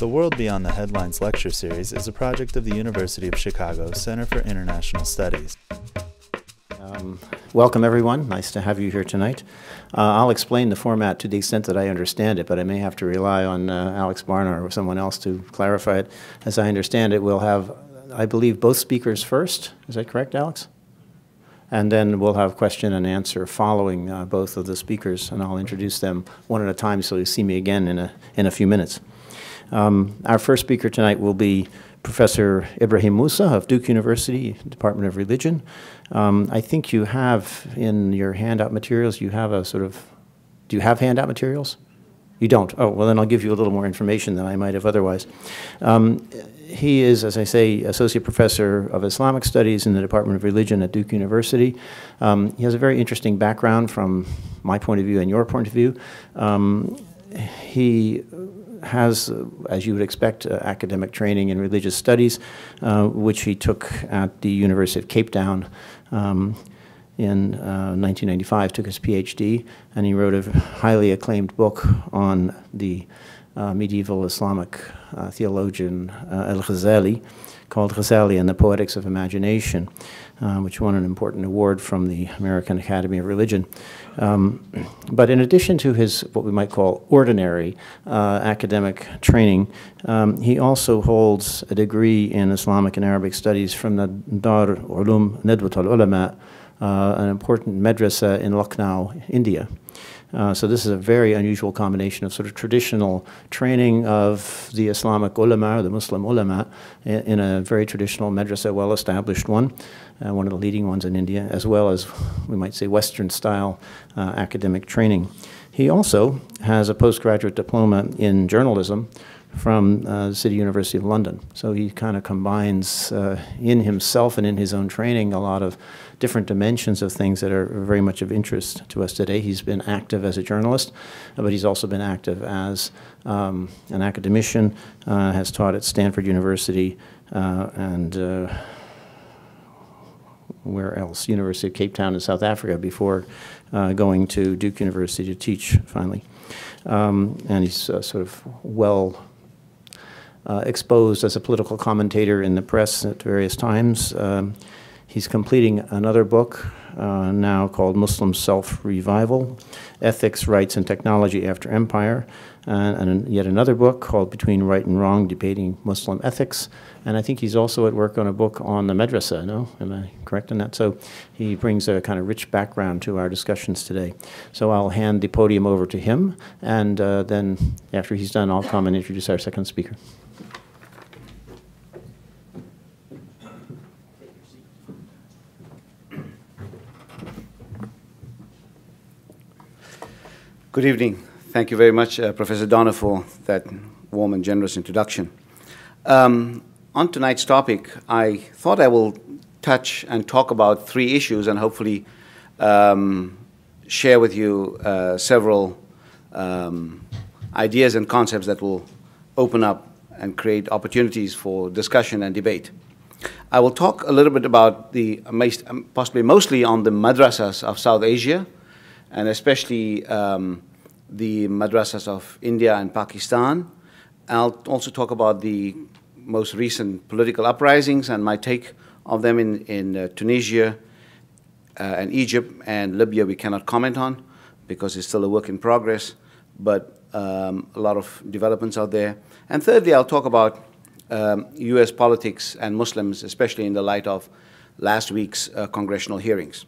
The World Beyond the Headlines lecture series is a project of the University of Chicago Center for International Studies. Um, welcome, everyone. Nice to have you here tonight. Uh, I'll explain the format to the extent that I understand it, but I may have to rely on uh, Alex Barna or someone else to clarify it. As I understand it, we'll have, I believe, both speakers first. Is that correct, Alex? And then we'll have question and answer following uh, both of the speakers, and I'll introduce them one at a time so you'll see me again in a, in a few minutes. Um, our first speaker tonight will be Professor Ebrahim Moosa of Duke University, Department of Religion. Um, I think you have in your handout materials, you have a sort of, do you have handout materials? You don't? Oh, well, then I'll give you a little more information than I might have otherwise. Um, he is, as I say, Associate Professor of Islamic Studies in the Department of Religion at Duke University. Um, he has a very interesting background from my point of view and your point of view. Um, he has, uh, as you would expect, uh, academic training in religious studies, uh, which he took at the University of Cape Town. Um, in uh, 1995, took his PhD, and he wrote a highly acclaimed book on the uh, medieval Islamic uh, theologian Al Ghazali called Ghazali and the Poetics of Imagination, which won an important award from the American Academy of Religion. Um, but in addition to his, what we might call ordinary uh, academic training, um, he also holds a degree in Islamic and Arabic studies from the Dar Ulum Nadwat al Ulama, uh, an important madrasa in Lucknow, India. Uh, so this is a very unusual combination of sort of traditional training of the Islamic ulama, the Muslim ulama, in, in a very traditional madrasa, well-established one, uh, one of the leading ones in India, as well as, we might say, Western-style uh, academic training. He also has a postgraduate diploma in journalism from uh, the City University of London. So he kind of combines uh, in himself and in his own training a lot of different dimensions of things that are very much of interest to us today. He's been active as a journalist, but he's also been active as um, an academician, uh, has taught at Stanford University, uh, and uh, where else? University of Cape Town in South Africa before uh, going to Duke University to teach finally. Um, and he's uh, sort of well uh, exposed as a political commentator in the press at various times. Um, He's completing another book uh, now called Muslim Self Revival Ethics, Rights, and Technology After Empire, and, and, yet another book called Between Right and Wrong Debating Muslim Ethics. And I think he's also at work on a book on the madrasa, no? Am I correct in that? So he brings a kind of rich background to our discussions today. So I'll hand the podium over to him, and uh, then after he's done, I'll come and introduce our second speaker. Good evening. Thank you very much, uh, Professor Donner, for that warm and generous introduction. Um, on tonight's topic, I thought I will touch and talk about three issues and hopefully um, share with you uh, several um, ideas and concepts that will open up and create opportunities for discussion and debate. I will talk a little bit about the, possibly mostly on the madrasas of South Asia, and especially um, the madrasas of India and Pakistan. I'll also talk about the most recent political uprisings and my take of them in, in uh, Tunisia uh, and Egypt and Libya we cannot comment on because it's still a work in progress, but um, a lot of developments out there. And thirdly, I'll talk about um, U.S. politics and Muslims, especially in the light of last week's uh, congressional hearings.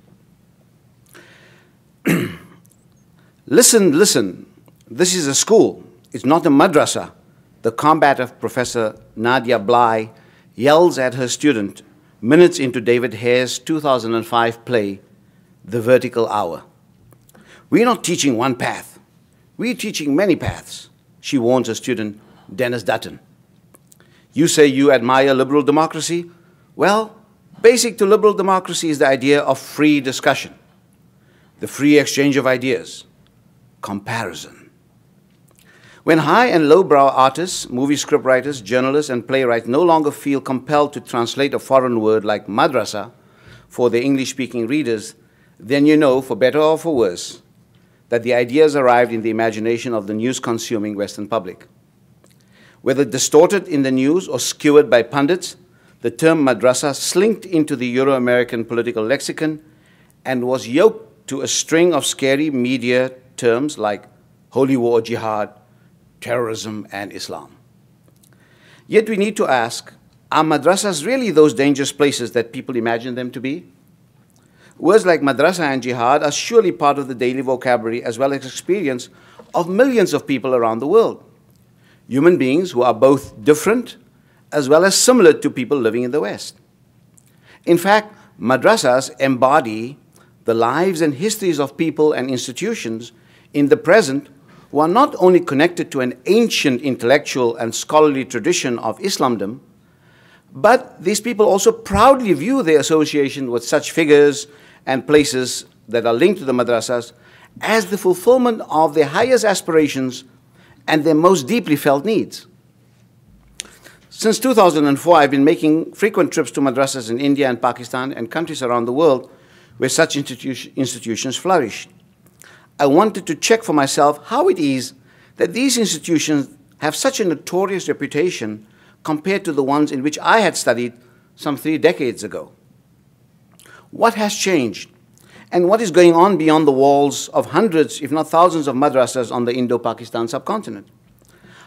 Listen, listen. This is a school. It's not a madrasa. The combative Professor Nadia Blye yells at her student minutes into David Hare's 2005 play, The Vertical Hour. We're not teaching one path. We're teaching many paths, she warns her student, Dennis Dutton. You say you admire liberal democracy? Well, basic to liberal democracy is the idea of free discussion, the free exchange of ideas comparison. When high and lowbrow artists, movie scriptwriters, journalists, and playwrights no longer feel compelled to translate a foreign word like madrasa for their English speaking readers, then you know, for better or for worse, that the ideas arrived in the imagination of the news consuming Western public. Whether distorted in the news or skewered by pundits, the term madrasa slinked into the Euro American political lexicon and was yoked to a string of scary media terms like holy war, jihad, terrorism, and Islam. Yet we need to ask are madrasas really those dangerous places that people imagine them to be? Words like madrasa and jihad are surely part of the daily vocabulary as well as experience of millions of people around the world. Human beings who are both different as well as similar to people living in the West. In fact, madrasas embody the lives and histories of people and institutions in the present who are not only connected to an ancient intellectual and scholarly tradition of Islamdom, but these people also proudly view their association with such figures and places that are linked to the madrasas as the fulfillment of their highest aspirations and their most deeply felt needs. Since 2004, I've been making frequent trips to madrasas in India and Pakistan and countries around the world where such institu institutions flourish. I wanted to check for myself how it is that these institutions have such a notorious reputation compared to the ones in which I had studied some three decades ago. What has changed? And what is going on beyond the walls of hundreds, if not thousands, of madrasas on the Indo Pakistan subcontinent?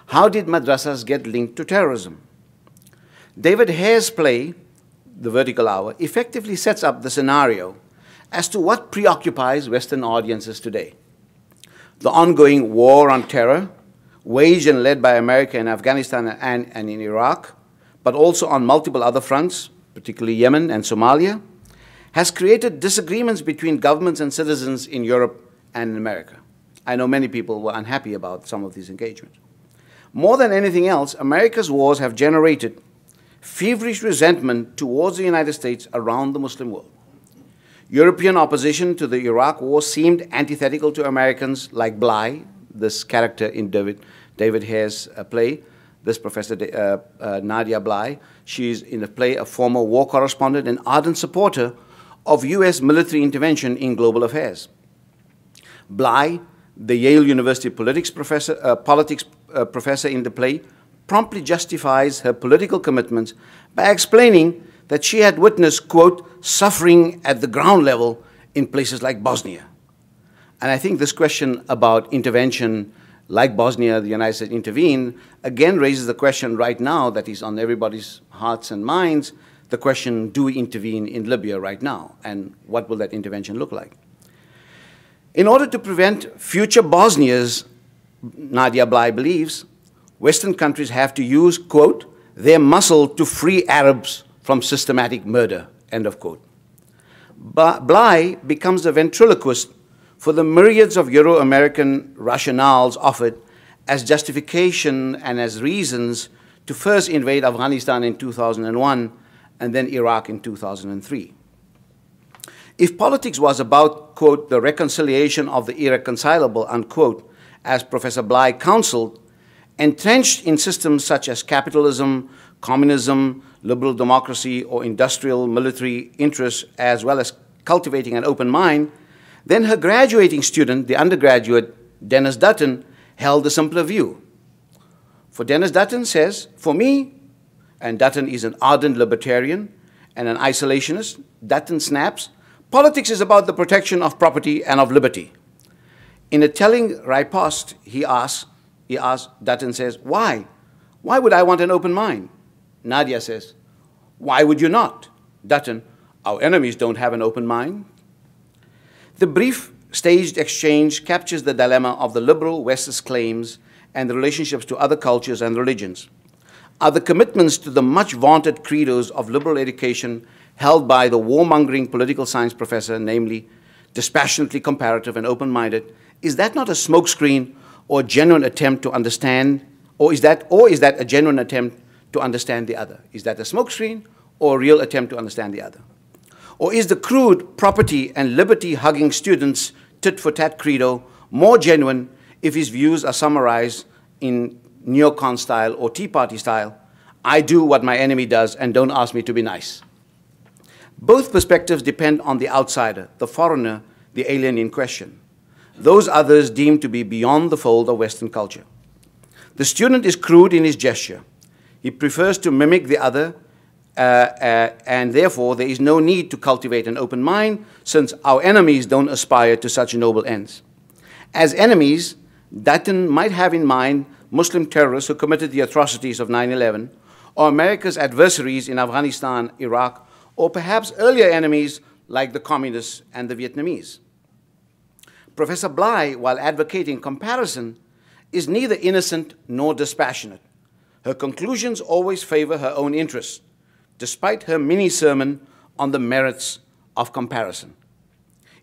How did madrasas get linked to terrorism? David Hare's play, The Vertical Hour, effectively sets up the scenario as to what preoccupies Western audiences today. The ongoing war on terror, waged and led by America in Afghanistan and, and in Iraq, but also on multiple other fronts, particularly Yemen and Somalia, has created disagreements between governments and citizens in Europe and in America. I know many people were unhappy about some of these engagements. More than anything else, America's wars have generated feverish resentment towards the United States around the Muslim world. European opposition to the Iraq war seemed antithetical to Americans like Blye, this character in David, David Hare's uh, play, this Professor uh, uh, Nadia Blye. She's in the play a former war correspondent and ardent supporter of U.S. military intervention in global affairs. Blye, the Yale University politics professor, uh, politics uh, professor in the play, promptly justifies her political commitments by explaining that she had witnessed, quote, suffering at the ground level in places like Bosnia. And I think this question about intervention, like Bosnia, the United States intervened, again raises the question right now that is on everybody's hearts and minds, the question, do we intervene in Libya right now? And what will that intervention look like? In order to prevent future Bosnias, Nadia Blye believes, Western countries have to use, quote, their muscle to free Arabs from systematic murder, end of quote. Blye becomes a ventriloquist for the myriads of Euro American rationales offered as justification and as reasons to first invade Afghanistan in 2001 and then Iraq in 2003. If politics was about, quote, the reconciliation of the irreconcilable, unquote, as Professor Blye counseled, entrenched in systems such as capitalism, communism, liberal democracy, or industrial military interests, as well as cultivating an open mind, then her graduating student, the undergraduate Dennis Dutton, held a simpler view. For Dennis Dutton says, for me, and Dutton is an ardent libertarian and an isolationist, Dutton snaps, politics is about the protection of property and of liberty. In a telling riposte, he asks, he asks, Dutton says, why? Why would I want an open mind? Nadia says, why would you not? Dutton, our enemies don't have an open mind. The brief staged exchange captures the dilemma of the liberal West's claims and the relationships to other cultures and religions. Are the commitments to the much vaunted credos of liberal education held by the warmongering political science professor, namely dispassionately comparative and open-minded, is that not a smokescreen or a genuine attempt to understand, or is that, or is that a genuine attempt to understand the other? Is that a smokescreen or a real attempt to understand the other? Or is the crude property and liberty hugging students' tit for tat credo more genuine if his views are summarized in neocon style or Tea Party style? I do what my enemy does and don't ask me to be nice. Both perspectives depend on the outsider, the foreigner, the alien in question, those others deemed to be beyond the fold of Western culture. The student is crude in his gesture. He prefers to mimic the other, uh, uh, and therefore there is no need to cultivate an open mind, since our enemies don't aspire to such noble ends. As enemies, Dutton might have in mind Muslim terrorists who committed the atrocities of 9 11, or America's adversaries in Afghanistan, Iraq, or perhaps earlier enemies like the communists and the Vietnamese. Professor Blye, while advocating comparison, is neither innocent nor dispassionate. Her conclusions always favor her own interests, despite her mini sermon on the merits of comparison.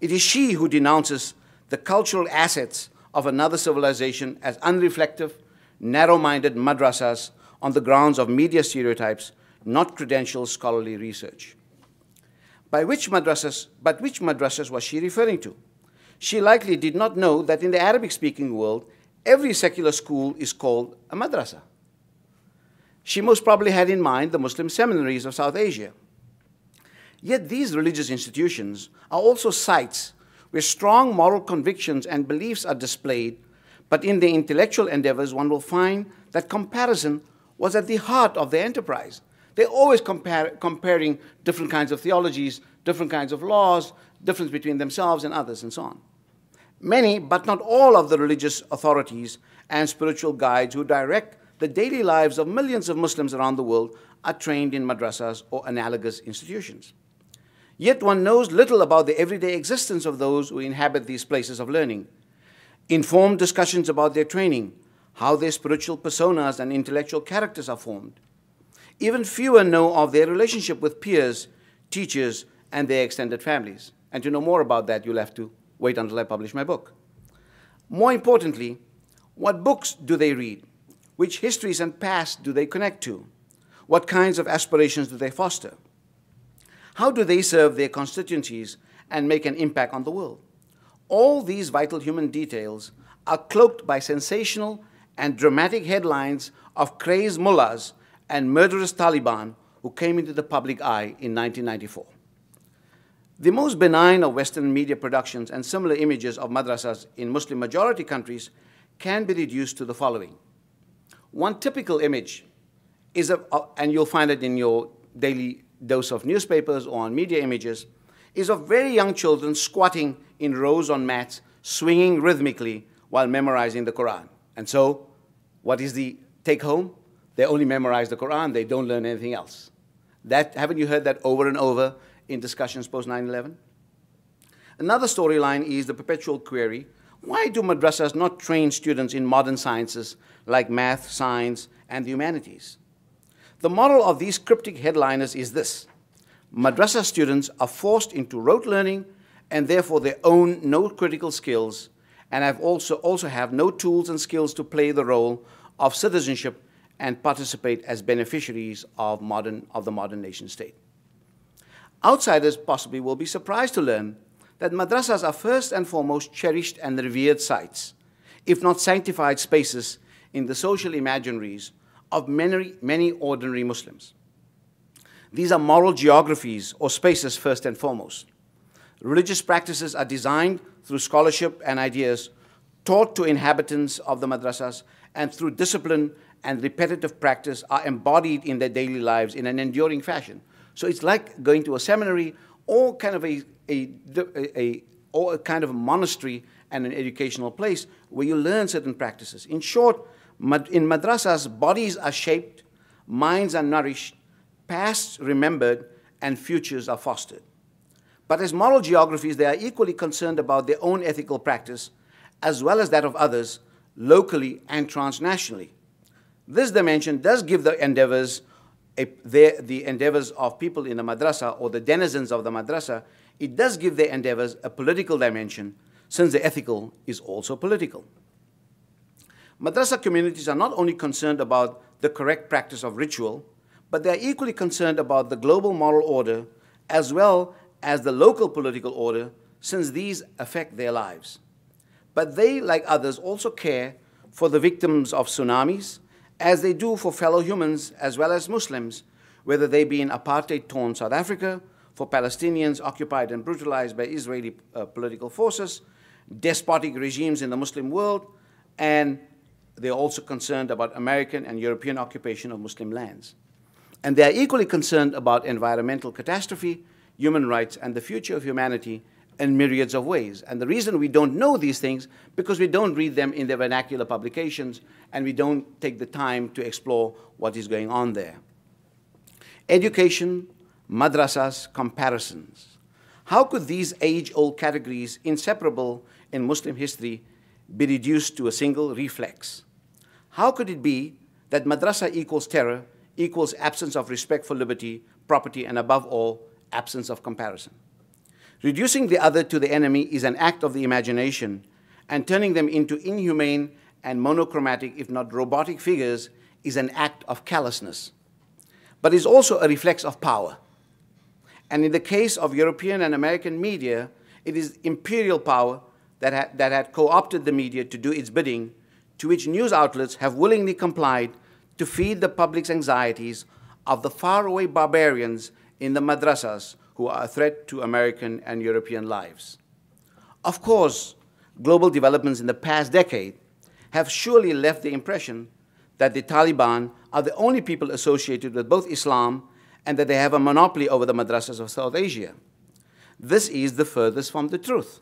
It is she who denounces the cultural assets of another civilization as unreflective, narrow minded madrasas on the grounds of media stereotypes, not credentialed scholarly research. By which madrasas, but which madrasas was she referring to? She likely did not know that in the Arabic speaking world, every secular school is called a madrasa. She most probably had in mind the Muslim seminaries of South Asia. Yet these religious institutions are also sites where strong moral convictions and beliefs are displayed, but in their intellectual endeavors, one will find that comparison was at the heart of their enterprise. They're always compare, comparing different kinds of theologies, different kinds of laws, difference between themselves and others, and so on. Many, but not all, of the religious authorities and spiritual guides who direct the daily lives of millions of Muslims around the world are trained in madrasas or analogous institutions. Yet one knows little about the everyday existence of those who inhabit these places of learning. Informed discussions about their training, how their spiritual personas and intellectual characters are formed, even fewer know of their relationship with peers, teachers, and their extended families. And to know more about that, you'll have to wait until I publish my book. More importantly, what books do they read? Which histories and past do they connect to? What kinds of aspirations do they foster? How do they serve their constituencies and make an impact on the world? All these vital human details are cloaked by sensational and dramatic headlines of crazed mullahs and murderous Taliban who came into the public eye in 1994. The most benign of Western media productions and similar images of madrasas in Muslim majority countries can be reduced to the following. One typical image is, a, uh, and you'll find it in your daily dose of newspapers or on media images, is of very young children squatting in rows on mats, swinging rhythmically while memorizing the Quran. And so, what is the take home? They only memorize the Quran, they don't learn anything else. That, haven't you heard that over and over in discussions post 9 11? Another storyline is the perpetual query why do madrasas not train students in modern sciences like math, science, and the humanities? The model of these cryptic headliners is this madrasa students are forced into rote learning and therefore they own no critical skills and have also, also have no tools and skills to play the role of citizenship and participate as beneficiaries of, modern, of the modern nation state. Outsiders possibly will be surprised to learn that madrasas are first and foremost cherished and revered sites, if not sanctified spaces in the social imaginaries of many, many ordinary Muslims. These are moral geographies or spaces first and foremost. Religious practices are designed through scholarship and ideas taught to inhabitants of the madrasas and through discipline and repetitive practice are embodied in their daily lives in an enduring fashion. So it's like going to a seminary or kind of a, a, a, or a kind of a monastery and an educational place where you learn certain practices. In short, in madrasas, bodies are shaped, minds are nourished, pasts remembered, and futures are fostered. But as moral geographies, they are equally concerned about their own ethical practice as well as that of others, locally and transnationally. This dimension does give the endeavors, a, the endeavors of people in the madrasa or the denizens of the madrasa, it does give their endeavors a political dimension since the ethical is also political. Madrasa communities are not only concerned about the correct practice of ritual, but they are equally concerned about the global moral order as well as the local political order, since these affect their lives. But they, like others, also care for the victims of tsunamis, as they do for fellow humans as well as Muslims, whether they be in apartheid torn South Africa, for Palestinians occupied and brutalized by Israeli uh, political forces, despotic regimes in the Muslim world, and they are also concerned about American and European occupation of Muslim lands. And they are equally concerned about environmental catastrophe, human rights, and the future of humanity in myriads of ways. And the reason we don't know these things, because we don't read them in their vernacular publications, and we don't take the time to explore what is going on there. Education, madrasas, comparisons. How could these age-old categories, inseparable in Muslim history, be reduced to a single reflex? How could it be that madrasa equals terror, equals absence of respect for liberty, property, and above all, absence of comparison? Reducing the other to the enemy is an act of the imagination, and turning them into inhumane and monochromatic, if not robotic figures, is an act of callousness. But is also a reflex of power. And in the case of European and American media, it is imperial power that, ha that had co opted the media to do its bidding, to which news outlets have willingly complied to feed the public's anxieties of the faraway barbarians in the madrasas who are a threat to American and European lives. Of course, global developments in the past decade have surely left the impression that the Taliban are the only people associated with both Islam and that they have a monopoly over the madrasas of South Asia. This is the furthest from the truth.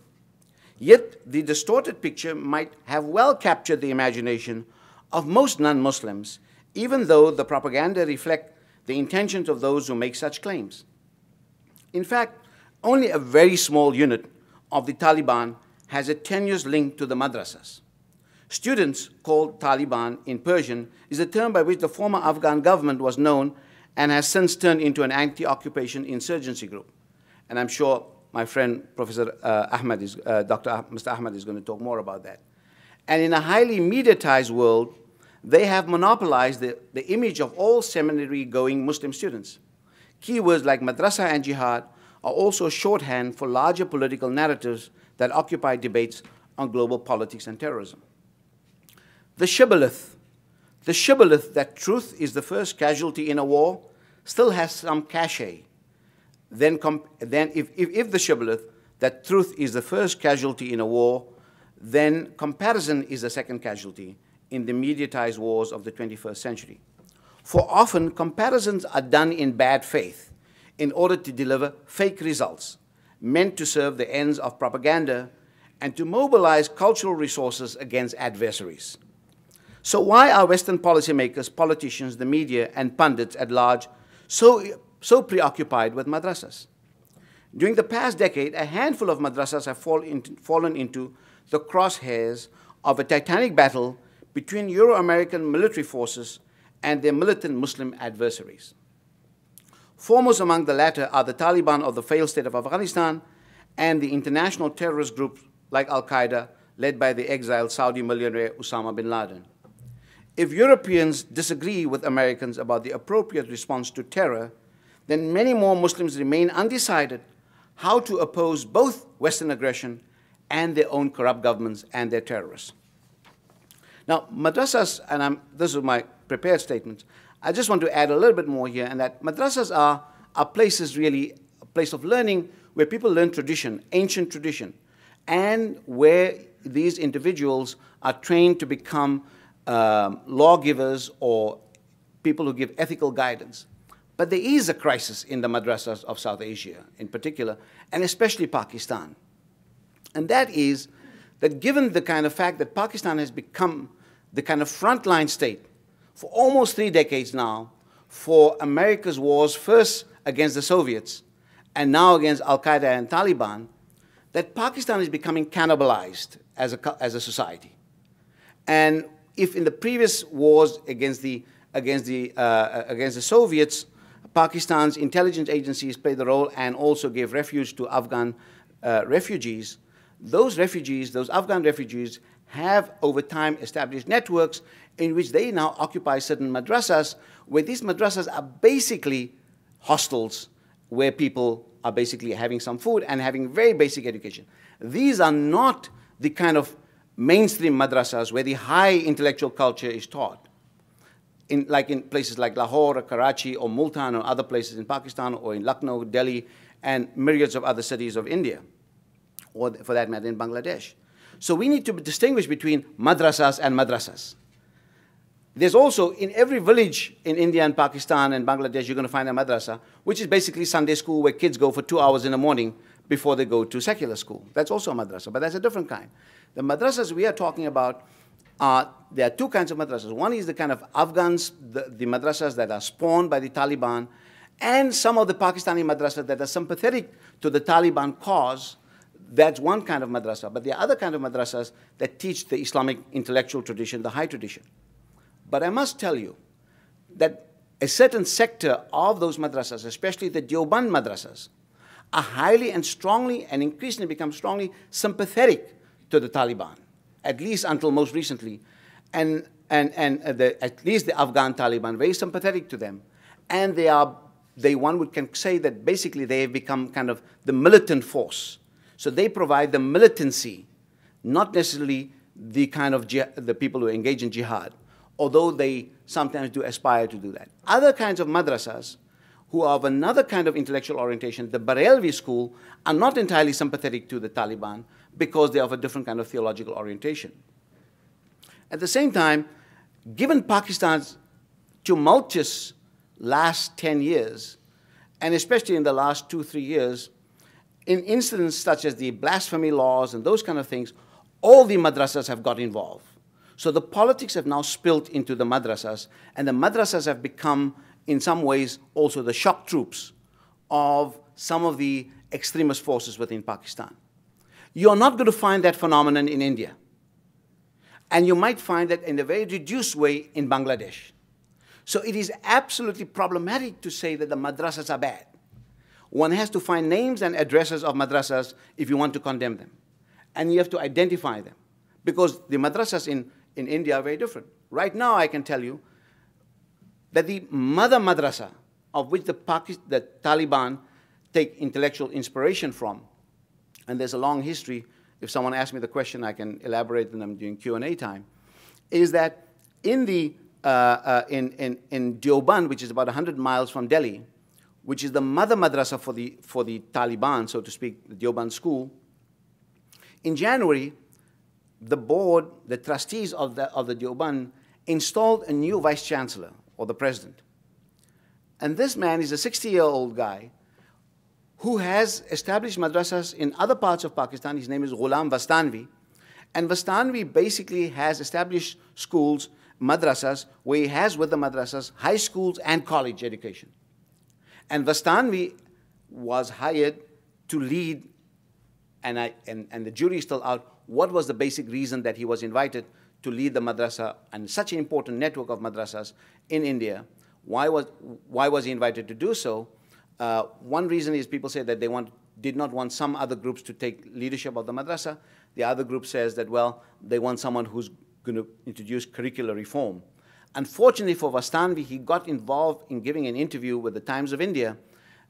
Yet, the distorted picture might have well captured the imagination of most non Muslims, even though the propaganda reflect the intentions of those who make such claims. In fact, only a very small unit of the Taliban has a tenuous link to the madrasas. Students, called Taliban in Persian, is a term by which the former Afghan government was known and has since turned into an anti-occupation insurgency group. And I'm sure my friend Professor uh, Ahmed is, uh, Dr. Ah Mr. Ahmed is going to talk more about that. And in a highly mediatized world, they have monopolized the, the image of all seminary-going Muslim students. Keywords like madrasa and jihad are also shorthand for larger political narratives that occupy debates on global politics and terrorism. The shibboleth, the shibboleth that truth is the first casualty in a war, still has some cachet. Then, then if, if, if the shibboleth that truth is the first casualty in a war, then comparison is the second casualty in the mediatized wars of the 21st century. For often, comparisons are done in bad faith in order to deliver fake results, meant to serve the ends of propaganda and to mobilize cultural resources against adversaries. So why are Western policymakers, politicians, the media, and pundits at large so, so preoccupied with madrasas? During the past decade, a handful of madrasas have fall fallen into the crosshairs of a titanic battle between Euro-American military forces and their militant Muslim adversaries. Foremost among the latter are the Taliban of the failed state of Afghanistan and the international terrorist groups like Al Qaeda, led by the exiled Saudi millionaire Osama bin Laden. If Europeans disagree with Americans about the appropriate response to terror, then many more Muslims remain undecided how to oppose both Western aggression and their own corrupt governments and their terrorists. Now, madrasas, and I'm, this is my prepared statement, I just want to add a little bit more here, and that madrasas are, are places really, a place of learning where people learn tradition, ancient tradition, and where these individuals are trained to become um, lawgivers or people who give ethical guidance. But there is a crisis in the madrasas of South Asia in particular, and especially Pakistan. And that is that given the kind of fact that Pakistan has become the kind of frontline state for almost three decades now for America's wars, first against the Soviets and now against Al Qaeda and Taliban, that Pakistan is becoming cannibalized as a, as a society. And if in the previous wars against the, against the, uh, against the Soviets, Pakistan's intelligence agencies played the role and also gave refuge to Afghan uh, refugees, those refugees, those Afghan refugees, have over time established networks in which they now occupy certain madrasas, where these madrasas are basically hostels where people are basically having some food and having very basic education. These are not the kind of mainstream madrasas where the high intellectual culture is taught. In, like in places like Lahore or Karachi or Multan or other places in Pakistan or in Lucknow, Delhi, and myriads of other cities of India, or for that matter in Bangladesh. So we need to distinguish between madrasas and madrasas. There's also, in every village in India and Pakistan and Bangladesh, you're going to find a madrasa, which is basically Sunday school where kids go for two hours in the morning before they go to secular school. That's also a madrasa, but that's a different kind. The madrasas we are talking about are, there are two kinds of madrasas. One is the kind of Afghans, the, the madrasas that are spawned by the Taliban, and some of the Pakistani madrasas that are sympathetic to the Taliban cause. That's one kind of madrasa. But are other kind of madrasas that teach the Islamic intellectual tradition, the high tradition. But I must tell you that a certain sector of those madrasas, especially the Deoband madrasas, are highly and strongly and increasingly become strongly sympathetic to the Taliban, at least until most recently. And, and, and uh, the, at least the Afghan Taliban, very sympathetic to them. And they are, they, one would can say that basically they have become kind of the militant force. So they provide the militancy, not necessarily the kind of the people who engage in jihad although they sometimes do aspire to do that. Other kinds of madrasas who are of another kind of intellectual orientation, the Barelvi school, are not entirely sympathetic to the Taliban because they of a different kind of theological orientation. At the same time, given Pakistan's tumultuous last 10 years, and especially in the last two, three years, in incidents such as the blasphemy laws and those kind of things, all the madrasas have got involved. So the politics have now spilt into the madrasas, and the madrasas have become, in some ways, also the shock troops of some of the extremist forces within Pakistan. You're not going to find that phenomenon in India. And you might find that in a very reduced way in Bangladesh. So it is absolutely problematic to say that the madrasas are bad. One has to find names and addresses of madrasas if you want to condemn them. And you have to identify them. Because the madrasas in in India are very different. Right now, I can tell you that the mother madrasa, of which the, Pakistan, the Taliban take intellectual inspiration from, and there's a long history. If someone asks me the question, I can elaborate on them during Q&A time, is that in, the, uh, uh, in, in, in Deoband, which is about 100 miles from Delhi, which is the mother madrasa for the, for the Taliban, so to speak, the Deoband school, in January, the board, the trustees of the, of the Deoband, installed a new vice chancellor, or the president. And this man is a 60 year old guy who has established madrasas in other parts of Pakistan. His name is Ghulam Vastanvi. And Vastanvi basically has established schools, madrasas, where he has with the madrasas high schools and college education. And Vastanvi was hired to lead, and, I, and, and the jury is still out, what was the basic reason that he was invited to lead the madrasa and such an important network of madrasas in India. Why was, why was he invited to do so? Uh, one reason is people say that they want, did not want some other groups to take leadership of the madrasa. The other group says that, well, they want someone who's going to introduce curricular reform. Unfortunately for Vastanvi, he got involved in giving an interview with the Times of India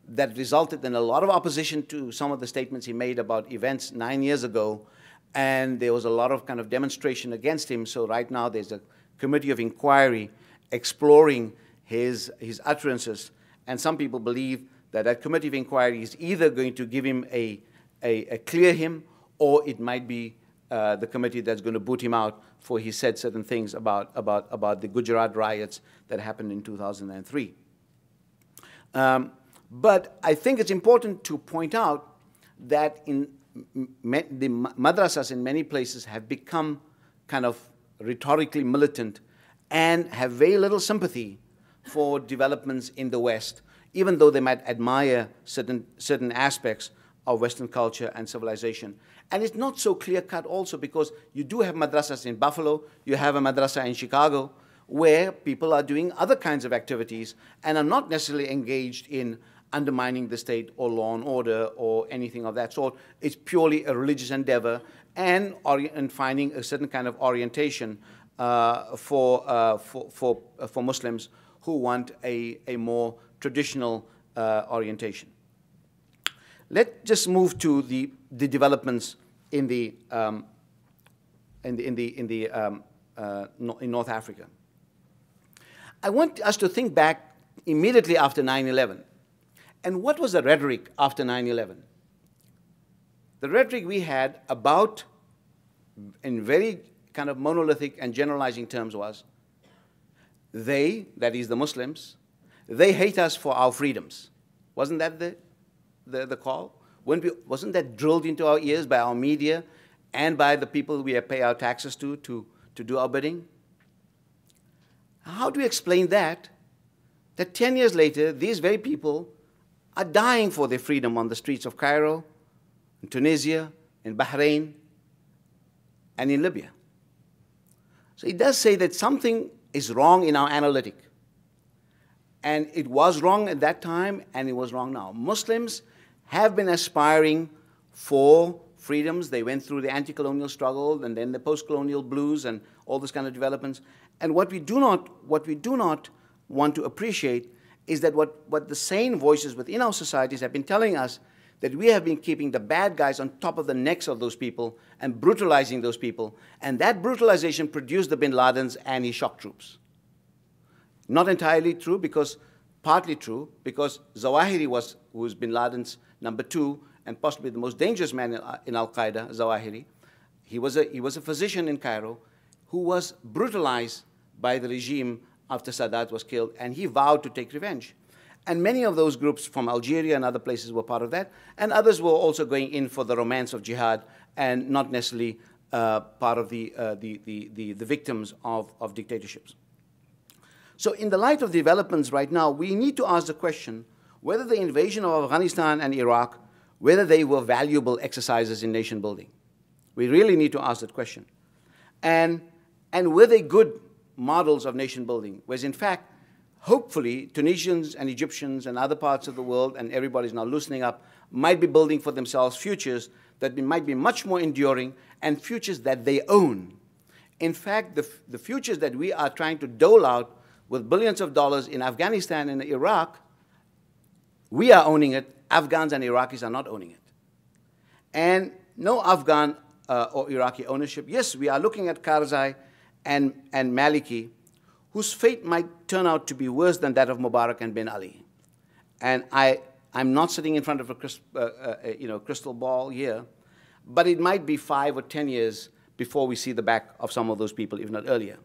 that resulted in a lot of opposition to some of the statements he made about events nine years ago and there was a lot of kind of demonstration against him. So right now there's a committee of inquiry exploring his, his utterances. And some people believe that that committee of inquiry is either going to give him a, a, a clear him, or it might be uh, the committee that's going to boot him out for he said certain things about, about, about the Gujarat riots that happened in 2003. Um, but I think it's important to point out that in the madrasas in many places have become kind of rhetorically militant and have very little sympathy for developments in the West, even though they might admire certain, certain aspects of Western culture and civilization. And it's not so clear cut also because you do have madrasas in Buffalo, you have a madrasa in Chicago, where people are doing other kinds of activities and are not necessarily engaged in undermining the state or law and order or anything of that sort. It's purely a religious endeavor and, and finding a certain kind of orientation uh, for, uh, for, for, uh, for Muslims who want a, a more traditional uh, orientation. Let's just move to the, the developments in the, um, in the, in the, in, the um, uh, in North Africa. I want us to think back immediately after 9 11. And what was the rhetoric after 9 11? The rhetoric we had about, in very kind of monolithic and generalizing terms, was they, that is the Muslims, they hate us for our freedoms. Wasn't that the, the, the call? We, wasn't that drilled into our ears by our media and by the people we pay our taxes to, to, to do our bidding? How do we explain that? That 10 years later, these very people are dying for their freedom on the streets of Cairo, in Tunisia, in Bahrain, and in Libya. So it does say that something is wrong in our analytic. And it was wrong at that time, and it was wrong now. Muslims have been aspiring for freedoms. They went through the anti colonial struggle and then the post colonial blues and all this kind of developments. And what we do not, what we do not want to appreciate is that what, what the sane voices within our societies have been telling us that we have been keeping the bad guys on top of the necks of those people and brutalizing those people. And that brutalization produced the bin Ladens and his shock troops. Not entirely true, because partly true, because Zawahiri was, bin Laden's number two and possibly the most dangerous man in Al Qaeda, Zawahiri. He was, a, he was a physician in Cairo who was brutalized by the regime after Sadat was killed, and he vowed to take revenge. And many of those groups from Algeria and other places were part of that, and others were also going in for the romance of jihad and not necessarily uh, part of the, uh, the, the, the, the, victims of, of dictatorships. So, in the light of developments right now, we need to ask the question whether the invasion of Afghanistan and Iraq, whether they were valuable exercises in nation building. We really need to ask that question. And, and were they good models of nation building? Whereas, in fact, hopefully, Tunisians and Egyptians and other parts of the world, and everybody's now loosening up, might be building for themselves futures that might be much more enduring and futures that they own. In fact, the, the futures that we are trying to dole out with billions of dollars in Afghanistan and Iraq, we are owning it. Afghans and Iraqis are not owning it. And no Afghan uh, or Iraqi ownership. Yes, we are looking at Karzai and, and Maliki, whose fate might turn out to be worse than that of Mubarak and bin Ali. And I, I'm not sitting in front of a uh, uh, you know, crystal ball here, but it might be five or ten years before we see the back of some of those people, if not earlier.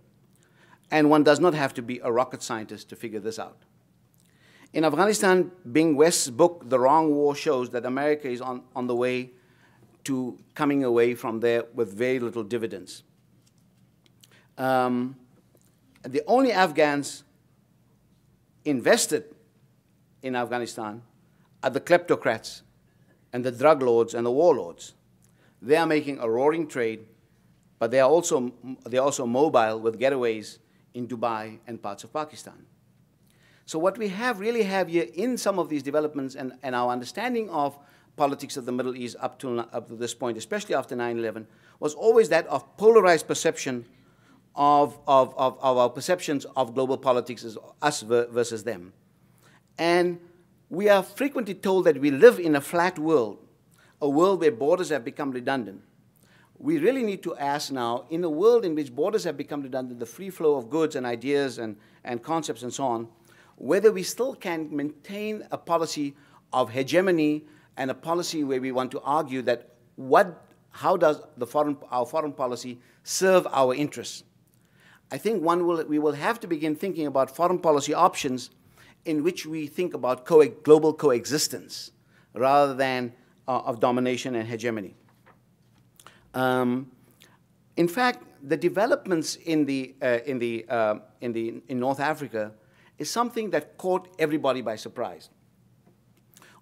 And one does not have to be a rocket scientist to figure this out. In Afghanistan, Bing West's book, The Wrong War, shows that America is on, on the way to coming away from there with very little dividends. Um, the only Afghans invested in Afghanistan are the kleptocrats and the drug lords and the warlords. They are making a roaring trade, but they are also, they are also mobile with getaways in Dubai and parts of Pakistan. So what we have really have here in some of these developments and, and our understanding of politics of the Middle East up to, up to this point, especially after 9-11, was always that of polarized perception of, of, of, of, our perceptions of global politics as us versus them. And we are frequently told that we live in a flat world, a world where borders have become redundant we really need to ask now, in a world in which borders have become redundant, the free flow of goods and ideas and, and concepts and so on, whether we still can maintain a policy of hegemony and a policy where we want to argue that what, how does the foreign, our foreign policy serve our interests. I think one will, we will have to begin thinking about foreign policy options in which we think about co global coexistence rather than uh, of domination and hegemony. Um, in fact, the developments in, the, uh, in, the, uh, in, the, in North Africa is something that caught everybody by surprise.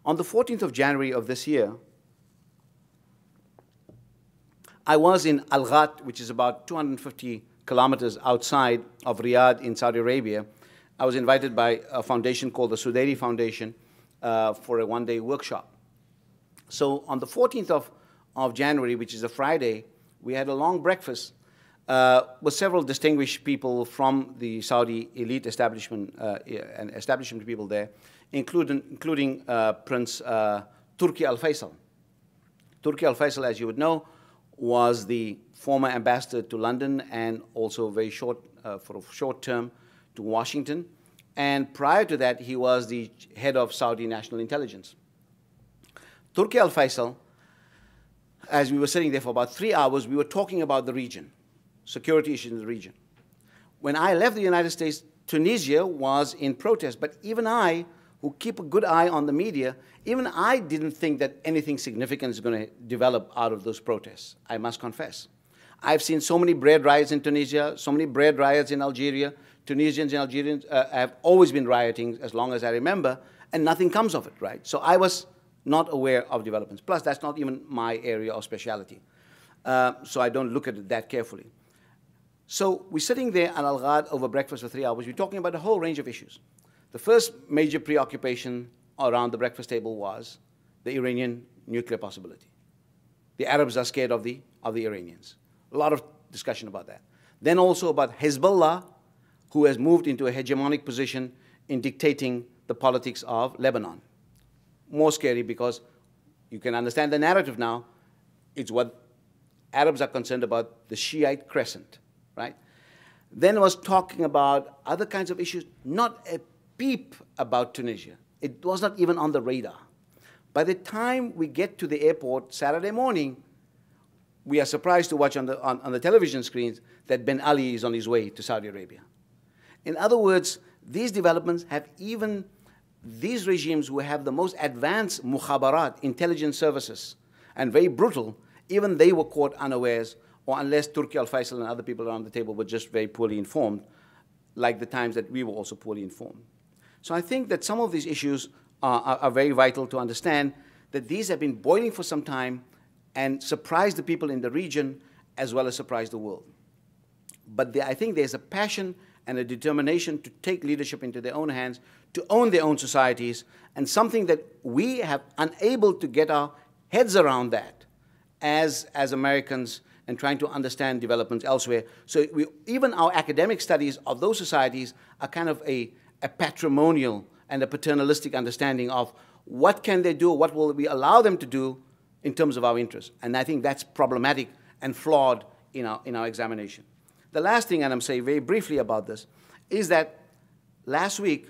On the 14th of January of this year, I was in Al Ghat, which is about 250 kilometers outside of Riyadh in Saudi Arabia. I was invited by a foundation called the Sudairi Foundation uh, for a one day workshop. So on the 14th of of January, which is a Friday, we had a long breakfast uh, with several distinguished people from the Saudi elite establishment uh, and establishment people there, including, including uh, Prince uh, Turki Al Faisal. Turki Al Faisal, as you would know, was the former ambassador to London and also very short, uh, for a short term, to Washington. And prior to that, he was the head of Saudi national intelligence. Turki Al Faisal as we were sitting there for about three hours, we were talking about the region, security issues in the region. When I left the United States Tunisia was in protest. But even I, who keep a good eye on the media, even I didn't think that anything significant is going to develop out of those protests, I must confess. I've seen so many bread riots in Tunisia, so many bread riots in Algeria. Tunisians and Algerians uh, have always been rioting as long as I remember, and nothing comes of it, right? So I was not aware of developments. Plus, that's not even my area of specialty. Uh, so I don't look at it that carefully. So we're sitting there at Al Ghad over breakfast for three hours. We're talking about a whole range of issues. The first major preoccupation around the breakfast table was the Iranian nuclear possibility. The Arabs are scared of the, of the Iranians. A lot of discussion about that. Then also about Hezbollah, who has moved into a hegemonic position in dictating the politics of Lebanon. More scary because you can understand the narrative now. It's what Arabs are concerned about the Shiite crescent, right? Then was talking about other kinds of issues, not a peep about Tunisia. It was not even on the radar. By the time we get to the airport Saturday morning, we are surprised to watch on the, on, on the television screens that Ben Ali is on his way to Saudi Arabia. In other words, these developments have even these regimes who have the most advanced mukhabarat, intelligence services, and very brutal, even they were caught unawares, or unless Turki al Faisal and other people around the table were just very poorly informed, like the times that we were also poorly informed. So I think that some of these issues are, are, are very vital to understand that these have been boiling for some time and surprised the people in the region as well as surprised the world. But I think there's a passion and a determination to take leadership into their own hands, to own their own societies, and something that we have unable to get our heads around that as, as Americans and trying to understand developments elsewhere. So we, even our academic studies of those societies are kind of a, a patrimonial and a paternalistic understanding of what can they do, what will we allow them to do in terms of our interests. And I think that's problematic and flawed in our, in our examination. The last thing, and I'm saying very briefly about this, is that last week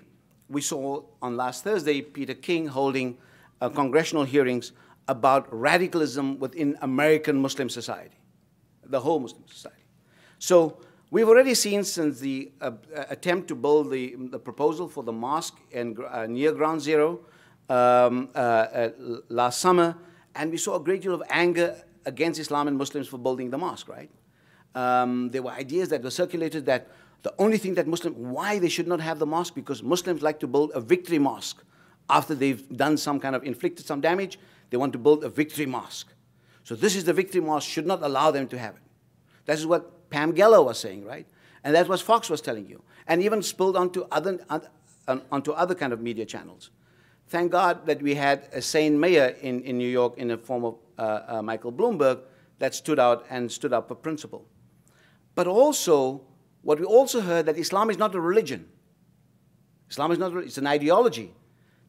we saw on last Thursday Peter King holding uh, congressional hearings about radicalism within American Muslim society, the whole Muslim society. So we've already seen since the uh, attempt to build the, the proposal for the mosque uh, near Ground Zero um, uh, uh, last summer, and we saw a great deal of anger against Islam and Muslims for building the mosque, right? Um, there were ideas that were circulated that the only thing that Muslims, why they should not have the mosque, because Muslims like to build a victory mosque. After they've done some kind of inflicted some damage, they want to build a victory mosque. So this is the victory mosque, should not allow them to have it. That is what Pam Geller was saying, right? And that's what Fox was telling you. And even spilled onto other, onto other kind of media channels. Thank God that we had a sane mayor in, in New York in the form of uh, uh, Michael Bloomberg that stood out and stood up for principle. But also, what we also heard that Islam is not a religion. Islam is not, it's an ideology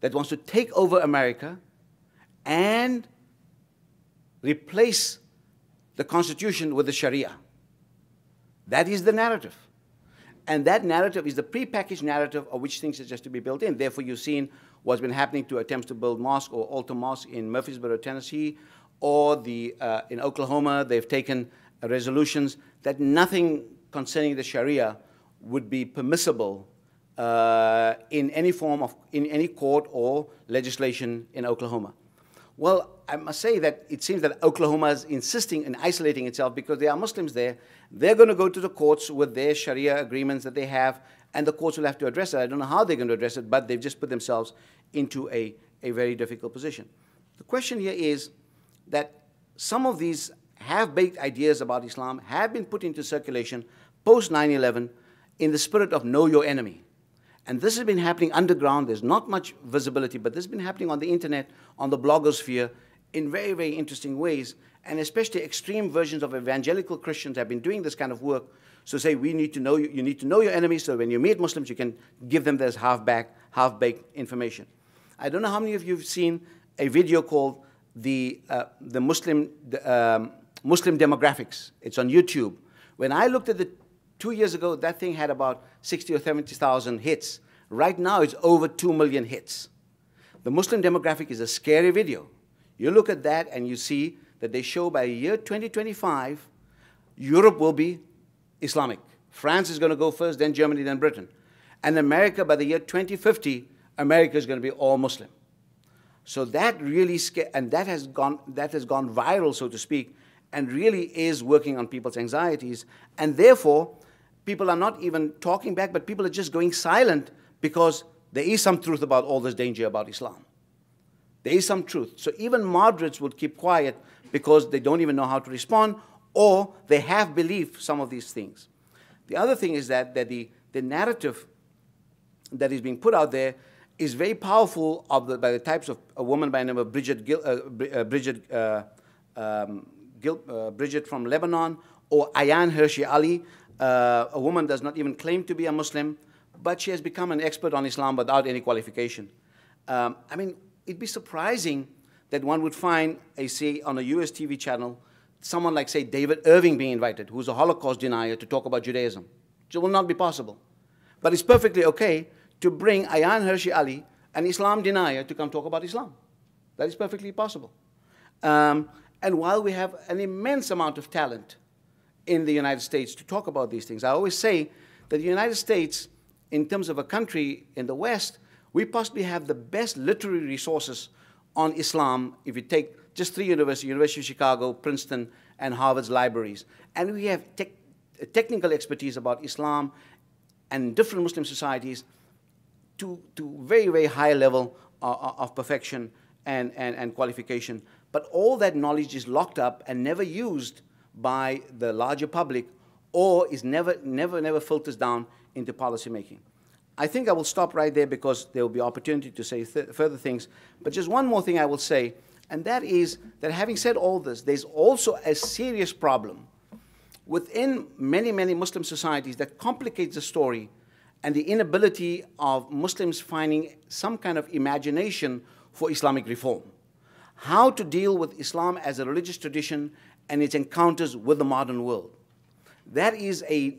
that wants to take over America and replace the Constitution with the Sharia. That is the narrative. And that narrative is the prepackaged narrative of which things are just to be built in. Therefore, you've seen what's been happening to attempts to build mosque or altar mosque in Murfreesboro, Tennessee, or the, uh, in Oklahoma, they've taken resolutions that nothing concerning the Sharia would be permissible uh, in any form of, in any court or legislation in Oklahoma. Well, I must say that it seems that Oklahoma is insisting in isolating itself because there are Muslims there. They're going to go to the courts with their Sharia agreements that they have, and the courts will have to address it. I don't know how they're going to address it, but they've just put themselves into a, a very difficult position. The question here is that some of these have baked ideas about Islam have been put into circulation post 9 11 in the spirit of know your enemy. And this has been happening underground. There's not much visibility, but this has been happening on the internet, on the blogosphere, in very, very interesting ways. And especially extreme versions of evangelical Christians have been doing this kind of work. So say, we need to know you, you need to know your enemies, so when you meet Muslims, you can give them this half-back, half-baked information. I don't know how many of you have seen a video called the, uh, the Muslim, um, Muslim demographics. It's on YouTube. When I looked at it two years ago, that thing had about 60 or 70,000 hits. Right now, it's over 2 million hits. The Muslim demographic is a scary video. You look at that and you see that they show by year 2025, Europe will be Islamic. France is going to go first, then Germany, then Britain. And America, by the year 2050, America is going to be all Muslim. So that really, and that has gone, that has gone viral, so to speak, and really is working on people's anxieties. And therefore, people are not even talking back, but people are just going silent because there is some truth about all this danger about Islam. There is some truth. So even moderates would keep quiet because they don't even know how to respond or they have believed some of these things. The other thing is that, that the, the narrative that is being put out there is very powerful of the, by the types of a woman by the name of Bridget, Gil, uh, uh Bridget, uh, um, Gil, uh, Bridget from Lebanon or Ayaan Hirsi Ali, uh, a woman does not even claim to be a Muslim, but she has become an expert on Islam without any qualification. Um, I mean, it'd be surprising that one would find, a, say, on a US TV channel, someone like, say, David Irving being invited, who's a Holocaust denier, to talk about Judaism. It will not be possible. But it's perfectly okay to bring Ayaan Hirsi Ali, an Islam denier, to come talk about Islam. That is perfectly possible. Um, and while we have an immense amount of talent in the United States to talk about these things, I always say that the United States, in terms of a country in the West, we possibly have the best literary resources on Islam if you take just three universities, University of Chicago, Princeton, and Harvard's libraries. And we have te technical expertise about Islam and different Muslim societies to, to very, very high level uh, uh, of perfection and, and, and qualification. But all that knowledge is locked up and never used by the larger public or is never, never, never filters down into policy making. I think I will stop right there because there will be opportunity to say th further things. But just one more thing I will say, and that is that having said all this, there's also a serious problem within many, many Muslim societies that complicates the story and the inability of Muslims finding some kind of imagination for Islamic reform. How to deal with Islam as a religious tradition and its encounters with the modern world. That is a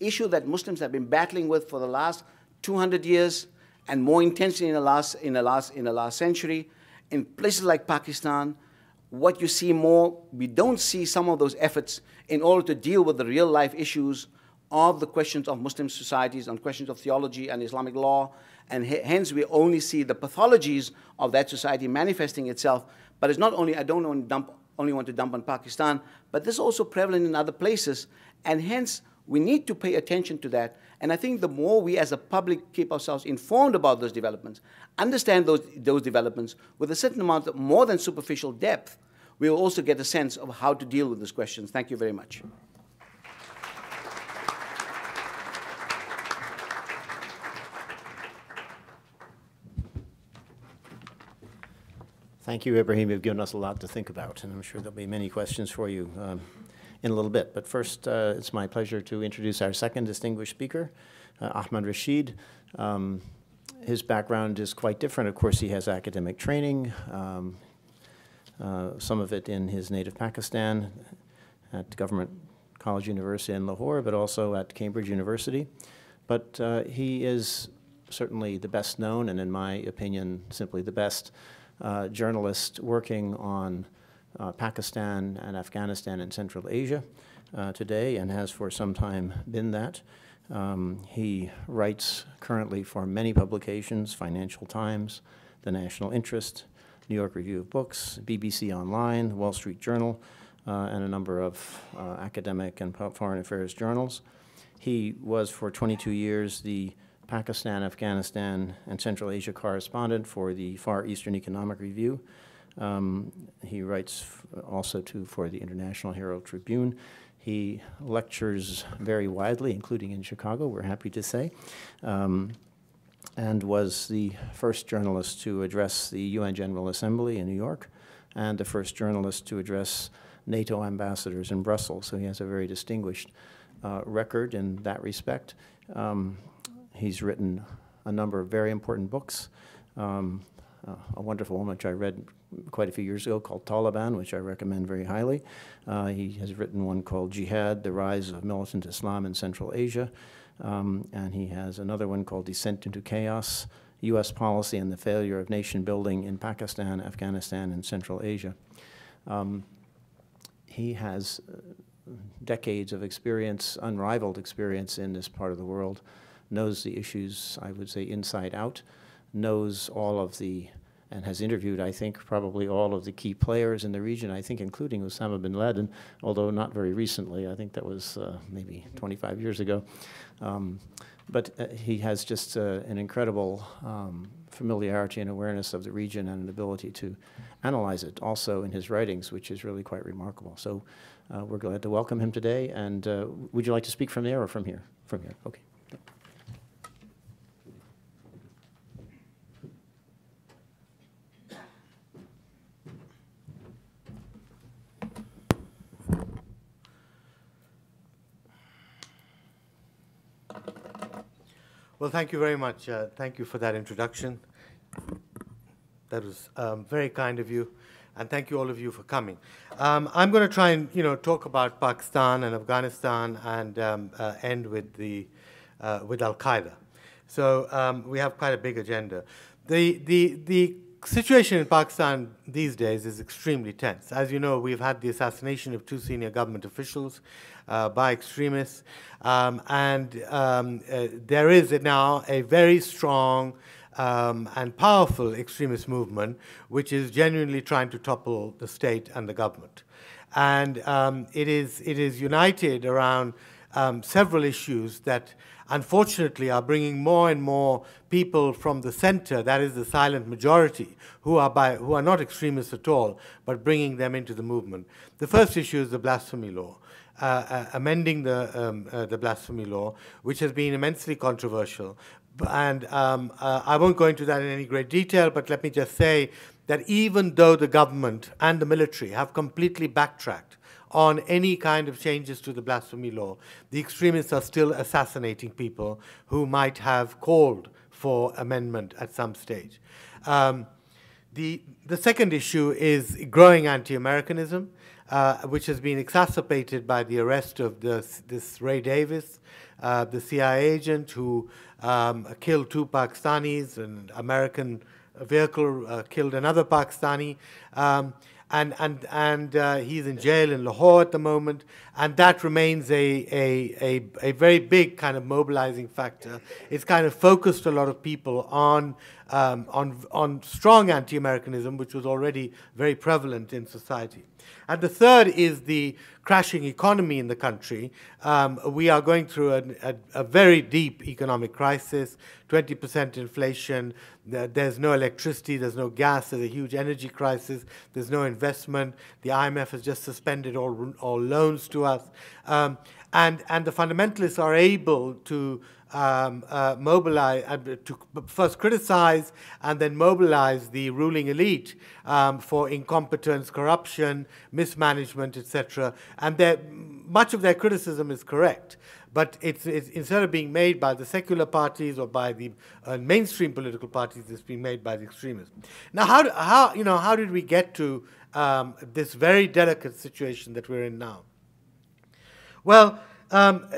issue that Muslims have been battling with for the last 200 years and more intensely in the last, in the last, in the last century. In places like Pakistan, what you see more, we don't see some of those efforts in order to deal with the real life issues of the questions of Muslim societies, on questions of theology and Islamic law, and hence we only see the pathologies of that society manifesting itself. But it's not only, I don't only, dump, only want to dump on Pakistan, but this is also prevalent in other places, and hence we need to pay attention to that. And I think the more we as a public keep ourselves informed about those developments, understand those, those developments with a certain amount of more than superficial depth, we will also get a sense of how to deal with these questions. Thank you very much. Thank you, Ebrahim. You've given us a lot to think about, and I'm sure there'll be many questions for you um, in a little bit. But first, uh, it's my pleasure to introduce our second distinguished speaker, uh, Ahmed Rashid. Um, his background is quite different. Of course, he has academic training, um, uh, some of it in his native Pakistan at Government College University in Lahore, but also at Cambridge University. But uh, he is certainly the best known, and in my opinion, simply the best uh, journalist working on uh, Pakistan and Afghanistan and Central Asia uh, today and has for some time been that. Um, he writes currently for many publications, Financial Times, The National Interest, New York Review of Books, BBC Online, Wall Street Journal, uh, and a number of uh, academic and foreign affairs journals. He was for 22 years the Pakistan, Afghanistan, and Central Asia correspondent for the Far Eastern Economic Review. Um, he writes also to, for the International Herald Tribune. He lectures very widely, including in Chicago, we're happy to say, um, and was the first journalist to address the UN General Assembly in New York and the first journalist to address NATO ambassadors in Brussels. So he has a very distinguished uh, record in that respect. Um, He's written a number of very important books. Um, uh, a wonderful one which I read quite a few years ago called Taliban, which I recommend very highly. Uh, he has written one called Jihad, The Rise of Militant Islam in Central Asia. Um, and he has another one called Descent into Chaos, U.S. Policy and the Failure of Nation Building in Pakistan, Afghanistan, and Central Asia. Um, he has uh, decades of experience, unrivaled experience in this part of the world knows the issues, I would say, inside out, knows all of the and has interviewed, I think, probably all of the key players in the region, I think including Osama bin Laden, although not very recently. I think that was uh, maybe 25 years ago. Um, but uh, he has just uh, an incredible um, familiarity and awareness of the region and an ability to analyze it also in his writings, which is really quite remarkable. So uh, we're glad to welcome him today. And uh, would you like to speak from there or from here? From here, okay. Well, thank you very much. Uh, thank you for that introduction. That was um, very kind of you, and thank you all of you for coming. Um, I'm going to try and you know talk about Pakistan and Afghanistan and um, uh, end with the uh, with Al Qaeda. So um, we have quite a big agenda. The the the situation in Pakistan these days is extremely tense. As you know, we've had the assassination of two senior government officials uh, by extremists, um, and um, uh, there is now a very strong um, and powerful extremist movement which is genuinely trying to topple the state and the government. And um, it, is, it is united around um, several issues that unfortunately are bringing more and more people from the center, that is the silent majority, who are, by, who are not extremists at all, but bringing them into the movement. The first issue is the blasphemy law. Uh, uh, amending the, um, uh, the blasphemy law, which has been immensely controversial. And um, uh, I won't go into that in any great detail, but let me just say that even though the government and the military have completely backtracked on any kind of changes to the blasphemy law, the extremists are still assassinating people who might have called for amendment at some stage. Um, the, the second issue is growing anti Americanism, uh, which has been exacerbated by the arrest of this, this Ray Davis, uh, the CIA agent who um, killed two Pakistanis, an American vehicle uh, killed another Pakistani. Um, and and and uh, he's in jail in Lahore at the moment, and that remains a, a a a very big kind of mobilizing factor. It's kind of focused a lot of people on um, on on strong anti-Americanism, which was already very prevalent in society. And the third is the crashing economy in the country. Um, we are going through a, a, very deep economic crisis, 20% inflation, there's no electricity, there's no gas, there's a huge energy crisis, there's no investment. The IMF has just suspended all, all loans to us. Um, and, and the fundamentalists are able to um, uh, mobilize, uh, to first criticize and then mobilize the ruling elite um, for incompetence, corruption, mismanagement, etc. And much of their criticism is correct. But it's, it's, instead of being made by the secular parties or by the uh, mainstream political parties, it's being made by the extremists. Now, how, how, you know, how did we get to um, this very delicate situation that we're in now? Well, um,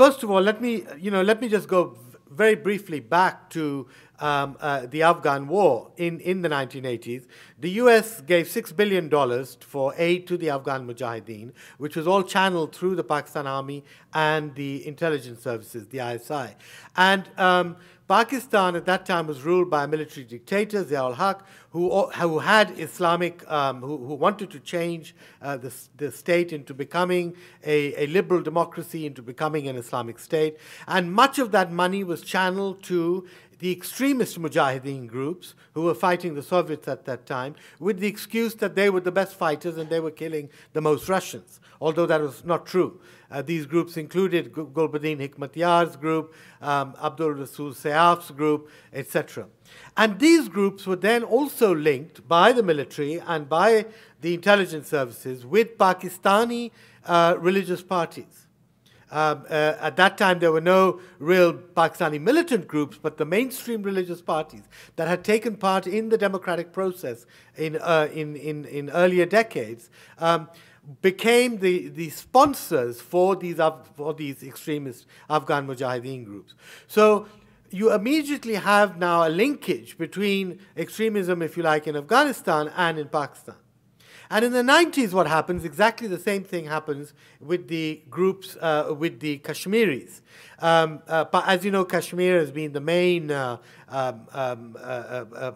first of all, let me, you know, let me just go very briefly back to um, uh, the Afghan war in, in the 1980s. The US gave $6 billion for aid to the Afghan Mujahideen, which was all channeled through the Pakistan Army and the intelligence services, the ISI. And um, Pakistan at that time was ruled by a military dictator, Zia Haq, who, who had Islamic, um, who, who, wanted to change uh, the, the state into becoming a, a liberal democracy, into becoming an Islamic state. And much of that money was channeled to the extremist Mujahideen groups who were fighting the Soviets at that time with the excuse that they were the best fighters and they were killing the most Russians, although that was not true. Uh, these groups included Gulbuddin Hekmatyar's group, um, Abdul Rasul Sayyaf's group, etc. And these groups were then also linked by the military and by the intelligence services with Pakistani uh, religious parties. Um, uh, at that time, there were no real Pakistani militant groups, but the mainstream religious parties that had taken part in the democratic process in, uh, in, in, in, earlier decades um, became the, the sponsors for these, for these extremist Afghan Mujahideen groups. So you immediately have now a linkage between extremism, if you like, in Afghanistan and in Pakistan. And in the 90s, what happens, exactly the same thing happens with the groups, uh, with the Kashmiris. Um, uh, but as you know, Kashmir has been the main uh, um, um, uh, uh, uh,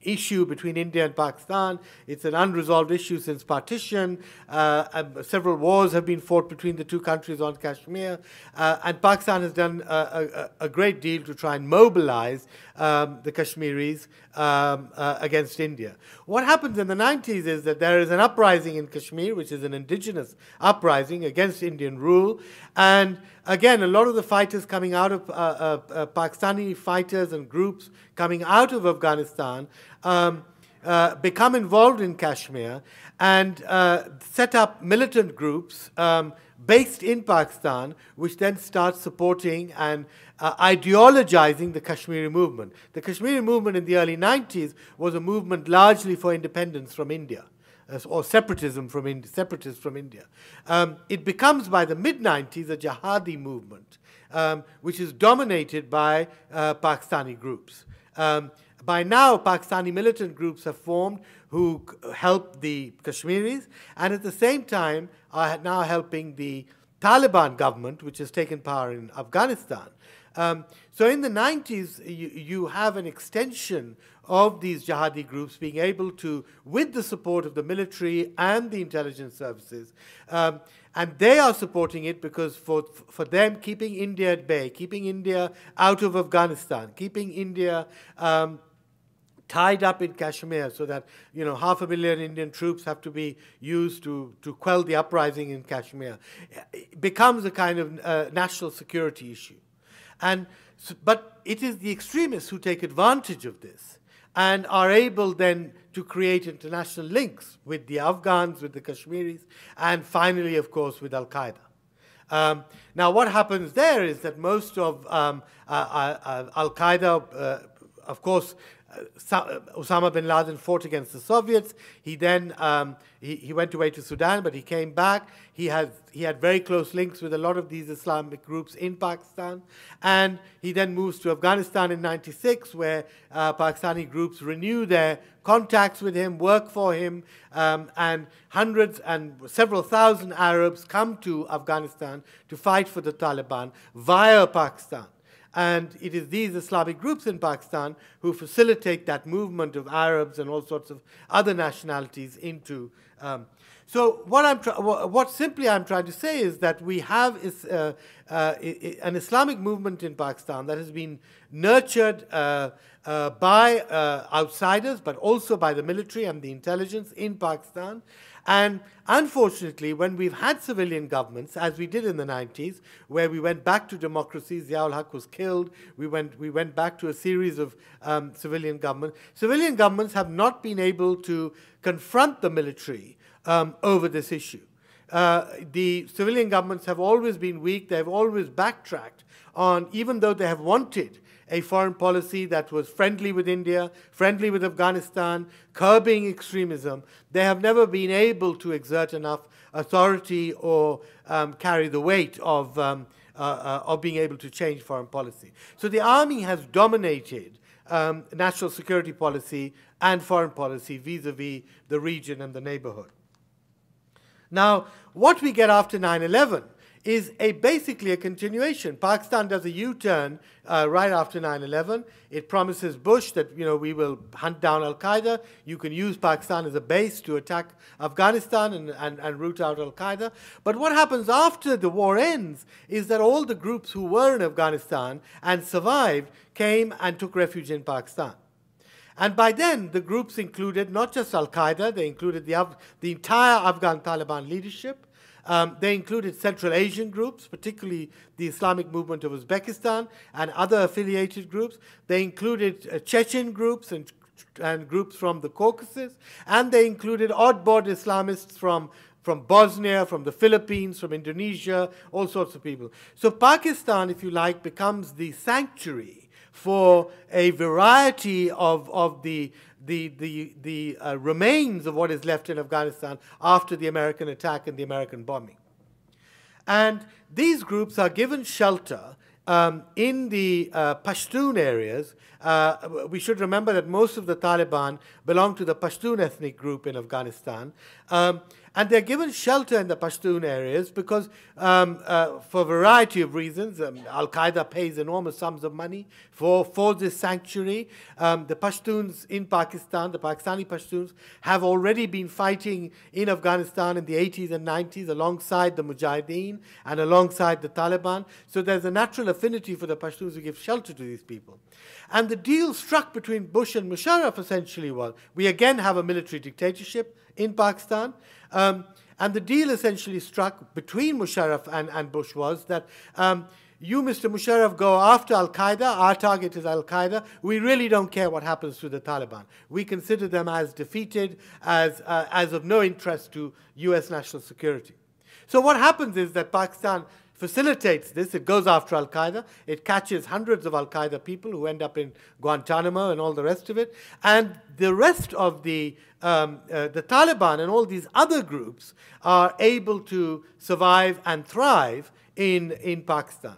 issue between India and Pakistan. It's an unresolved issue since partition. several wars have been fought between the two countries on Kashmir. and Pakistan has done a, a, a, great deal to try and mobilize um, the Kashmiris um, against India. What happens in the 90s is that there is an uprising in Kashmir, which is an indigenous uprising against Indian rule. And again, a lot of the fighters coming out of uh, uh, uh, Pakistani fighters and groups coming out of Afghanistan um, uh, become involved in Kashmir and uh, set up militant groups um, based in Pakistan, which then start supporting and uh, ideologizing the Kashmiri movement. The Kashmiri movement in the early 90s was a movement largely for independence from India or separatism from India, separatists from India. Um, it becomes by the mid 90s a jihadi movement, um, which is dominated by uh, Pakistani groups. Um, by now, Pakistani militant groups have formed who help the Kashmiris, and at the same time are now helping the Taliban government, which has taken power in Afghanistan. Um, so in the 90s, you, you have an extension of these jihadi groups being able to, with the support of the military and the intelligence services, um, and they are supporting it because for, for them, keeping India at bay, keeping India out of Afghanistan, keeping India um, tied up in Kashmir so that you know half a million Indian troops have to be used to, to quell the uprising in Kashmir it becomes a kind of uh, national security issue. And, but it is the extremists who take advantage of this and are able then to create international links with the Afghans, with the Kashmiris, and finally, of course, with Al Qaeda. Um, now, what happens there is that most of um, uh, uh, uh Al Qaeda, uh, of course, Osama bin Laden fought against the Soviets. He then um, he, he went away to Sudan, but he came back. He had he had very close links with a lot of these Islamic groups in Pakistan, and he then moves to Afghanistan in '96, where uh, Pakistani groups renew their contacts with him, work for him, um, and hundreds and several thousand Arabs come to Afghanistan to fight for the Taliban via Pakistan. And it is these Islamic groups in Pakistan who facilitate that movement of Arabs and all sorts of other nationalities into. Um, so what I'm what simply I'm trying to say is that we have is, uh, uh, an Islamic movement in Pakistan that has been nurtured uh, uh by uh, outsiders, but also by the military and the intelligence in Pakistan, and unfortunately, when we've had civilian governments, as we did in the 90s, where we went back to democracy, Ziaul Haq was killed, we went, we went back to a series of um, civilian governments. Civilian governments have not been able to confront the military um, over this issue. Uh, the civilian governments have always been weak, they have always backtracked on, even though they have wanted a foreign policy that was friendly with India, friendly with Afghanistan, curbing extremism, they have never been able to exert enough authority or um, carry the weight of, um, uh, uh, of being able to change foreign policy. So the army has dominated um, national security policy and foreign policy vis-a-vis -vis the region and the neighborhood. Now, what we get after 9 11 is a basically a continuation. Pakistan does a U-turn uh, right after 9/11. It promises Bush that you know we will hunt down Al Qaeda. You can use Pakistan as a base to attack Afghanistan and, and, and root out Al Qaeda. But what happens after the war ends is that all the groups who were in Afghanistan and survived came and took refuge in Pakistan. And by then, the groups included not just Al Qaeda, they included the, the entire Afghan Taliban leadership. Um, they included Central Asian groups, particularly the Islamic movement of Uzbekistan and other affiliated groups. They included uh, Chechen groups and, and groups from the Caucasus. And they included oddball Islamists from from Bosnia, from the Philippines, from Indonesia, all sorts of people. So Pakistan, if you like, becomes the sanctuary for a variety of, of the the, the, the uh, remains of what is left in Afghanistan after the American attack and the American bombing. And these groups are given shelter um, in the uh, Pashtun areas, uh, we should remember that most of the Taliban belong to the Pashtun ethnic group in Afghanistan. Um, and they're given shelter in the Pashtun areas because, um, uh, for a variety of reasons, um, Al Qaeda pays enormous sums of money for, for this sanctuary. Um, the Pashtuns in Pakistan, the Pakistani Pashtuns, have already been fighting in Afghanistan in the 80s and 90s alongside the Mujahideen and alongside the Taliban. So there's a natural affinity for the Pashtuns to give shelter to these people. And the deal struck between Bush and Musharraf essentially was we again have a military dictatorship in Pakistan. Um, and the deal essentially struck between Musharraf and, and Bush was that um, you, Mr. Musharraf, go after Al Qaeda. Our target is Al Qaeda. We really don't care what happens to the Taliban. We consider them as defeated, as, uh, as of no interest to US national security. So, what happens is that Pakistan facilitates this. It goes after Al Qaeda. It catches hundreds of Al Qaeda people who end up in Guantanamo and all the rest of it. And the rest of the, um, uh, the Taliban and all these other groups are able to survive and thrive in, in Pakistan.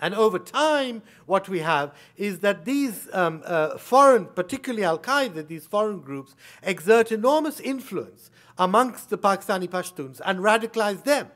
And over time, what we have is that these um, uh, foreign, particularly Al Qaeda, these foreign groups, exert enormous influence amongst the Pakistani Pashtuns and radicalize them.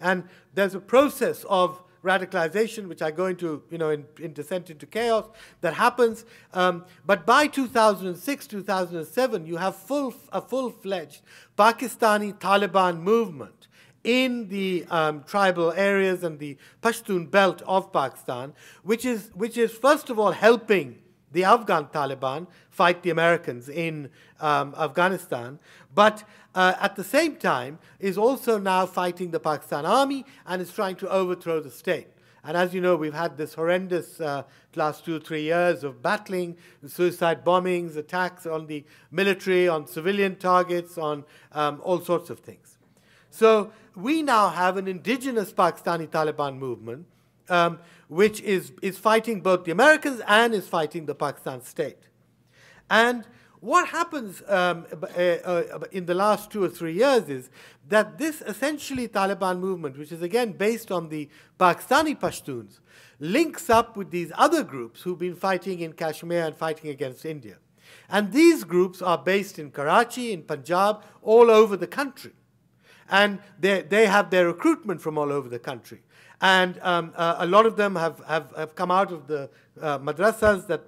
And there's a process of radicalization, which I go into, you know, in, in Descent into Chaos, that happens. Um, but by 2006, 2007, you have full, a full-fledged Pakistani Taliban movement in the um, tribal areas and the Pashtun belt of Pakistan, which is, which is first of all helping the Afghan Taliban fight the Americans in um, Afghanistan, but uh, at the same time is also now fighting the Pakistan army and is trying to overthrow the state. And as you know, we've had this horrendous uh, last two three years of battling, suicide bombings, attacks on the military, on civilian targets, on um, all sorts of things. So we now have an indigenous Pakistani Taliban movement um, which is, is fighting both the Americans and is fighting the Pakistan state. And what happens um, uh, uh, in the last two or three years is that this essentially Taliban movement, which is again based on the Pakistani Pashtuns, links up with these other groups who've been fighting in Kashmir and fighting against India. And these groups are based in Karachi, in Punjab, all over the country. And they, they have their recruitment from all over the country. And um, uh, a lot of them have, have, have come out of the uh, madrasas that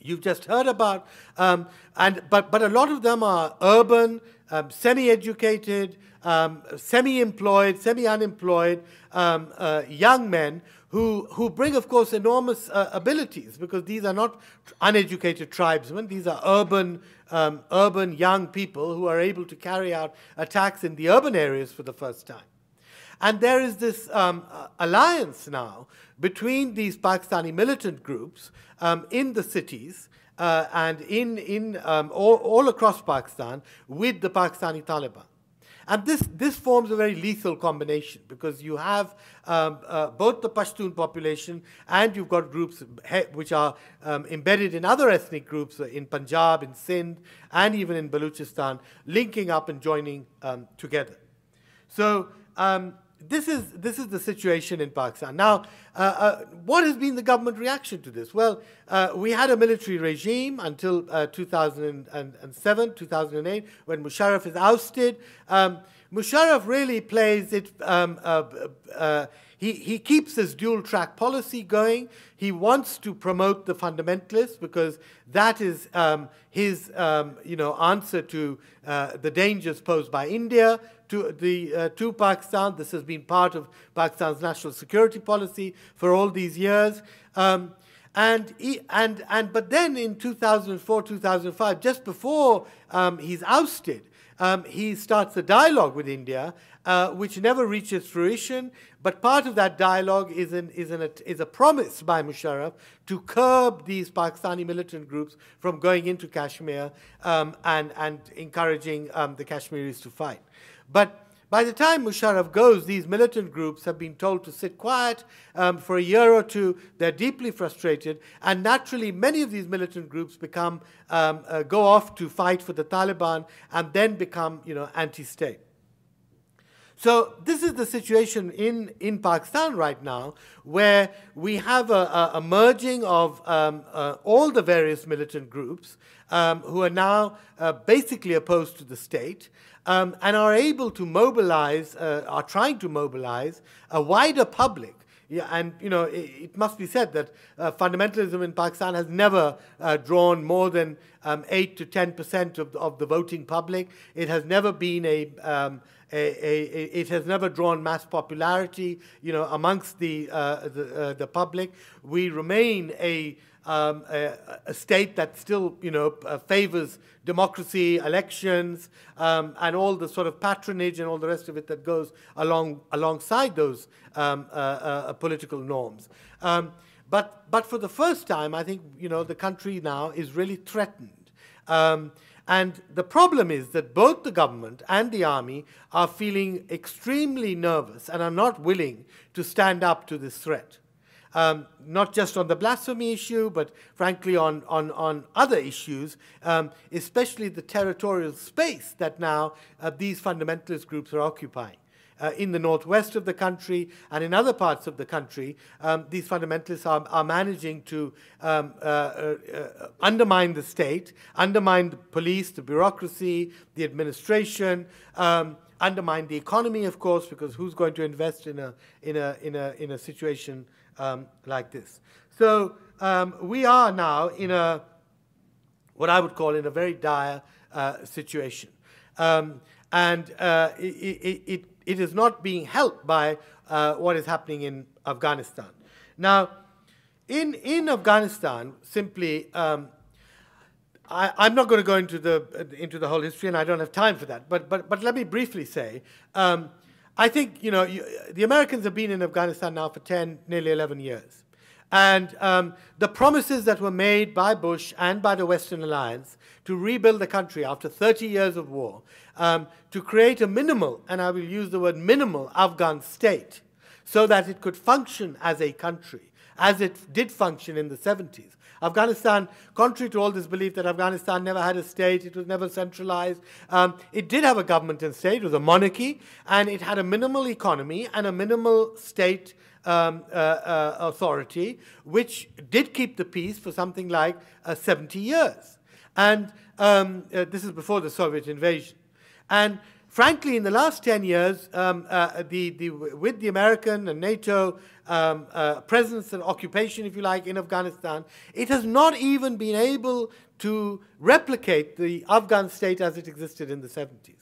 you've just heard about. Um, and, but, but a lot of them are urban, um, semi-educated, um, semi-employed, semi-unemployed um, uh, young men who, who bring, of course, enormous uh, abilities because these are not uneducated tribesmen. These are urban, um, urban young people who are able to carry out attacks in the urban areas for the first time. And there is this um, alliance now between these Pakistani militant groups um, in the cities uh, and in, in um, all, all across Pakistan with the Pakistani Taliban. And this, this forms a very lethal combination because you have um, uh, both the Pashtun population and you've got groups which are um, embedded in other ethnic groups in Punjab, in Sindh, and even in Baluchistan, linking up and joining um, together. So um, this is, this is the situation in Pakistan. Now, uh, uh, what has been the government reaction to this? Well, uh, we had a military regime until uh, 2007, 2008, when Musharraf is ousted. Um, Musharraf really plays it, um, uh, uh, he, he keeps his dual track policy going. He wants to promote the fundamentalists because that is um, his um, you know, answer to the dangers posed by India, to, the, uh, to Pakistan. This has been part of Pakistan's national security policy for all these years. Um, and, he, and, and, but then in 2004, 2005, just before um, he's ousted, um, he starts a dialogue with India, uh, which never reaches fruition. But part of that dialogue is, an, is, an, is a promise by Musharraf to curb these Pakistani militant groups from going into Kashmir um, and, and encouraging um, the Kashmiris to fight. But by the time Musharraf goes, these militant groups have been told to sit quiet um, for a year or two. They're deeply frustrated, and naturally, many of these militant groups become um, uh, go off to fight for the Taliban and then become, you know, anti-state. So this is the situation in, in Pakistan right now, where we have a, a, a merging of um, uh, all the various militant groups um, who are now uh, basically opposed to the state um, and are able to mobilize, uh, are trying to mobilize a wider public yeah, and you know, it, it must be said that uh, fundamentalism in Pakistan has never uh, drawn more than um, eight to ten percent of, of the voting public. It has never been a, um, a, a, a, it has never drawn mass popularity, you know, amongst the uh, the, uh, the public. We remain a um, a, a, state that still, you know, uh, favors democracy, elections, um, and all the sort of patronage and all the rest of it that goes along alongside those um, uh, uh, political norms. Um, but, but for the first time, I think, you know, the country now is really threatened. Um, and the problem is that both the government and the army are feeling extremely nervous and are not willing to stand up to this threat um, not just on the blasphemy issue, but frankly on, on, on other issues, um, especially the territorial space that now uh, these fundamentalist groups are occupying. Uh, in the northwest of the country and in other parts of the country, um, these fundamentalists are, are managing to um, uh, uh, undermine the state, undermine the police, the bureaucracy, the administration, um, undermine the economy, of course, because who's going to invest in a, in a, in a, in a situation um, like this. So um, we are now in a, what I would call in a very dire uh, situation. Um, and uh, it, it, it, is not being helped by uh, what is happening in Afghanistan. Now, in, in Afghanistan, simply, um, I, am not going to go into the, into the whole history, and I don't have time for that, but, but, but let me briefly say um, I think, you know, you, the Americans have been in Afghanistan now for 10, nearly 11 years. And um, the promises that were made by Bush and by the Western Alliance to rebuild the country after 30 years of war, um, to create a minimal, and I will use the word minimal, Afghan state, so that it could function as a country, as it did function in the 70s. Afghanistan, contrary to all this belief that Afghanistan never had a state, it was never centralized, um, it did have a government and state, it was a monarchy, and it had a minimal economy and a minimal state um, uh, uh, authority, which did keep the peace for something like uh, 70 years. And um, uh, this is before the Soviet invasion. And frankly, in the last 10 years, um, uh, the, the, with the American and NATO um, uh, presence and occupation, if you like, in Afghanistan, it has not even been able to replicate the Afghan state as it existed in the 70s.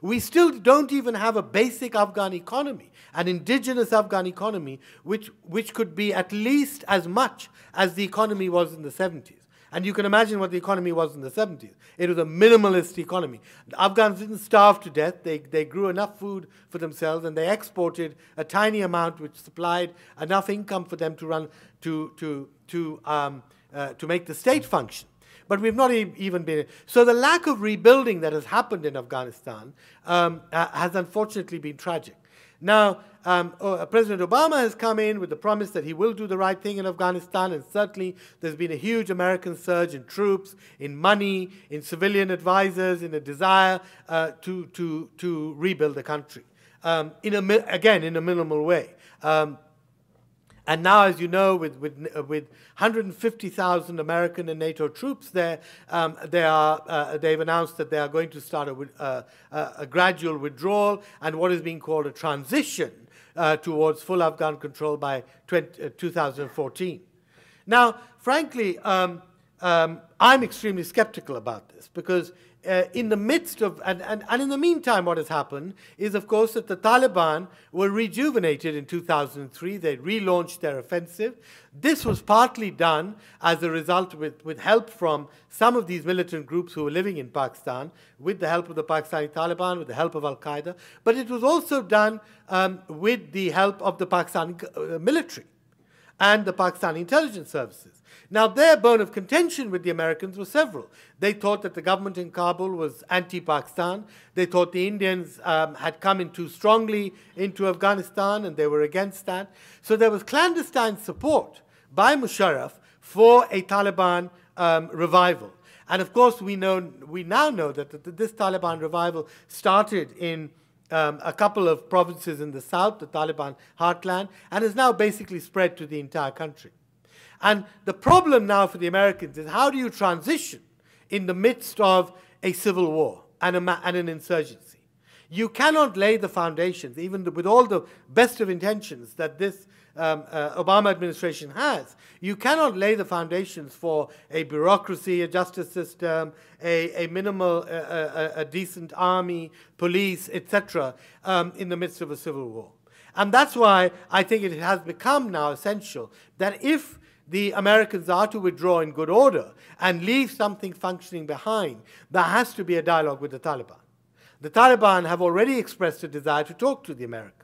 We still don't even have a basic Afghan economy, an indigenous Afghan economy, which, which could be at least as much as the economy was in the 70s. And you can imagine what the economy was in the 70s. It was a minimalist economy. The Afghans didn't starve to death. They, they grew enough food for themselves and they exported a tiny amount which supplied enough income for them to run, to, to, to, um, uh, to make the state function. But we've not e even been. So the lack of rebuilding that has happened in Afghanistan um, uh, has unfortunately been tragic. Now, um, uh, President Obama has come in with the promise that he will do the right thing in Afghanistan, and certainly there's been a huge American surge in troops, in money, in civilian advisors, in a desire uh, to, to, to rebuild the country. Um, in a, again, in a minimal way. Um, and now, as you know, with, with, uh, with 150,000 American and NATO troops there, um, they are, uh, they've announced that they are going to start a, uh, a gradual withdrawal and what is being called a transition uh, towards full Afghan control by 20, uh, 2014. Now, frankly, um, um, I'm extremely skeptical about this because uh, in the midst of, and, and, and in the meantime, what has happened is, of course, that the Taliban were rejuvenated in 2003. They relaunched their offensive. This was partly done as a result with, with help from some of these militant groups who were living in Pakistan, with the help of the Pakistani Taliban, with the help of Al Qaeda. But it was also done um, with the help of the Pakistani uh, military and the Pakistani intelligence services. Now, their bone of contention with the Americans was several. They thought that the government in Kabul was anti Pakistan. They thought the Indians um, had come in too strongly into Afghanistan and they were against that. So there was clandestine support by Musharraf for a Taliban um, revival. And of course, we, know, we now know that this Taliban revival started in um, a couple of provinces in the south, the Taliban heartland, and has now basically spread to the entire country. And the problem now for the Americans is how do you transition in the midst of a civil war and, a, and an insurgency? You cannot lay the foundations, even with all the best of intentions that this um, uh, Obama administration has. You cannot lay the foundations for a bureaucracy, a justice system, a, a minimal, uh, a, a, decent army, police, etc., um, in the midst of a civil war. And that's why I think it has become now essential that if the Americans are to withdraw in good order and leave something functioning behind, there has to be a dialogue with the Taliban. The Taliban have already expressed a desire to talk to the Americans.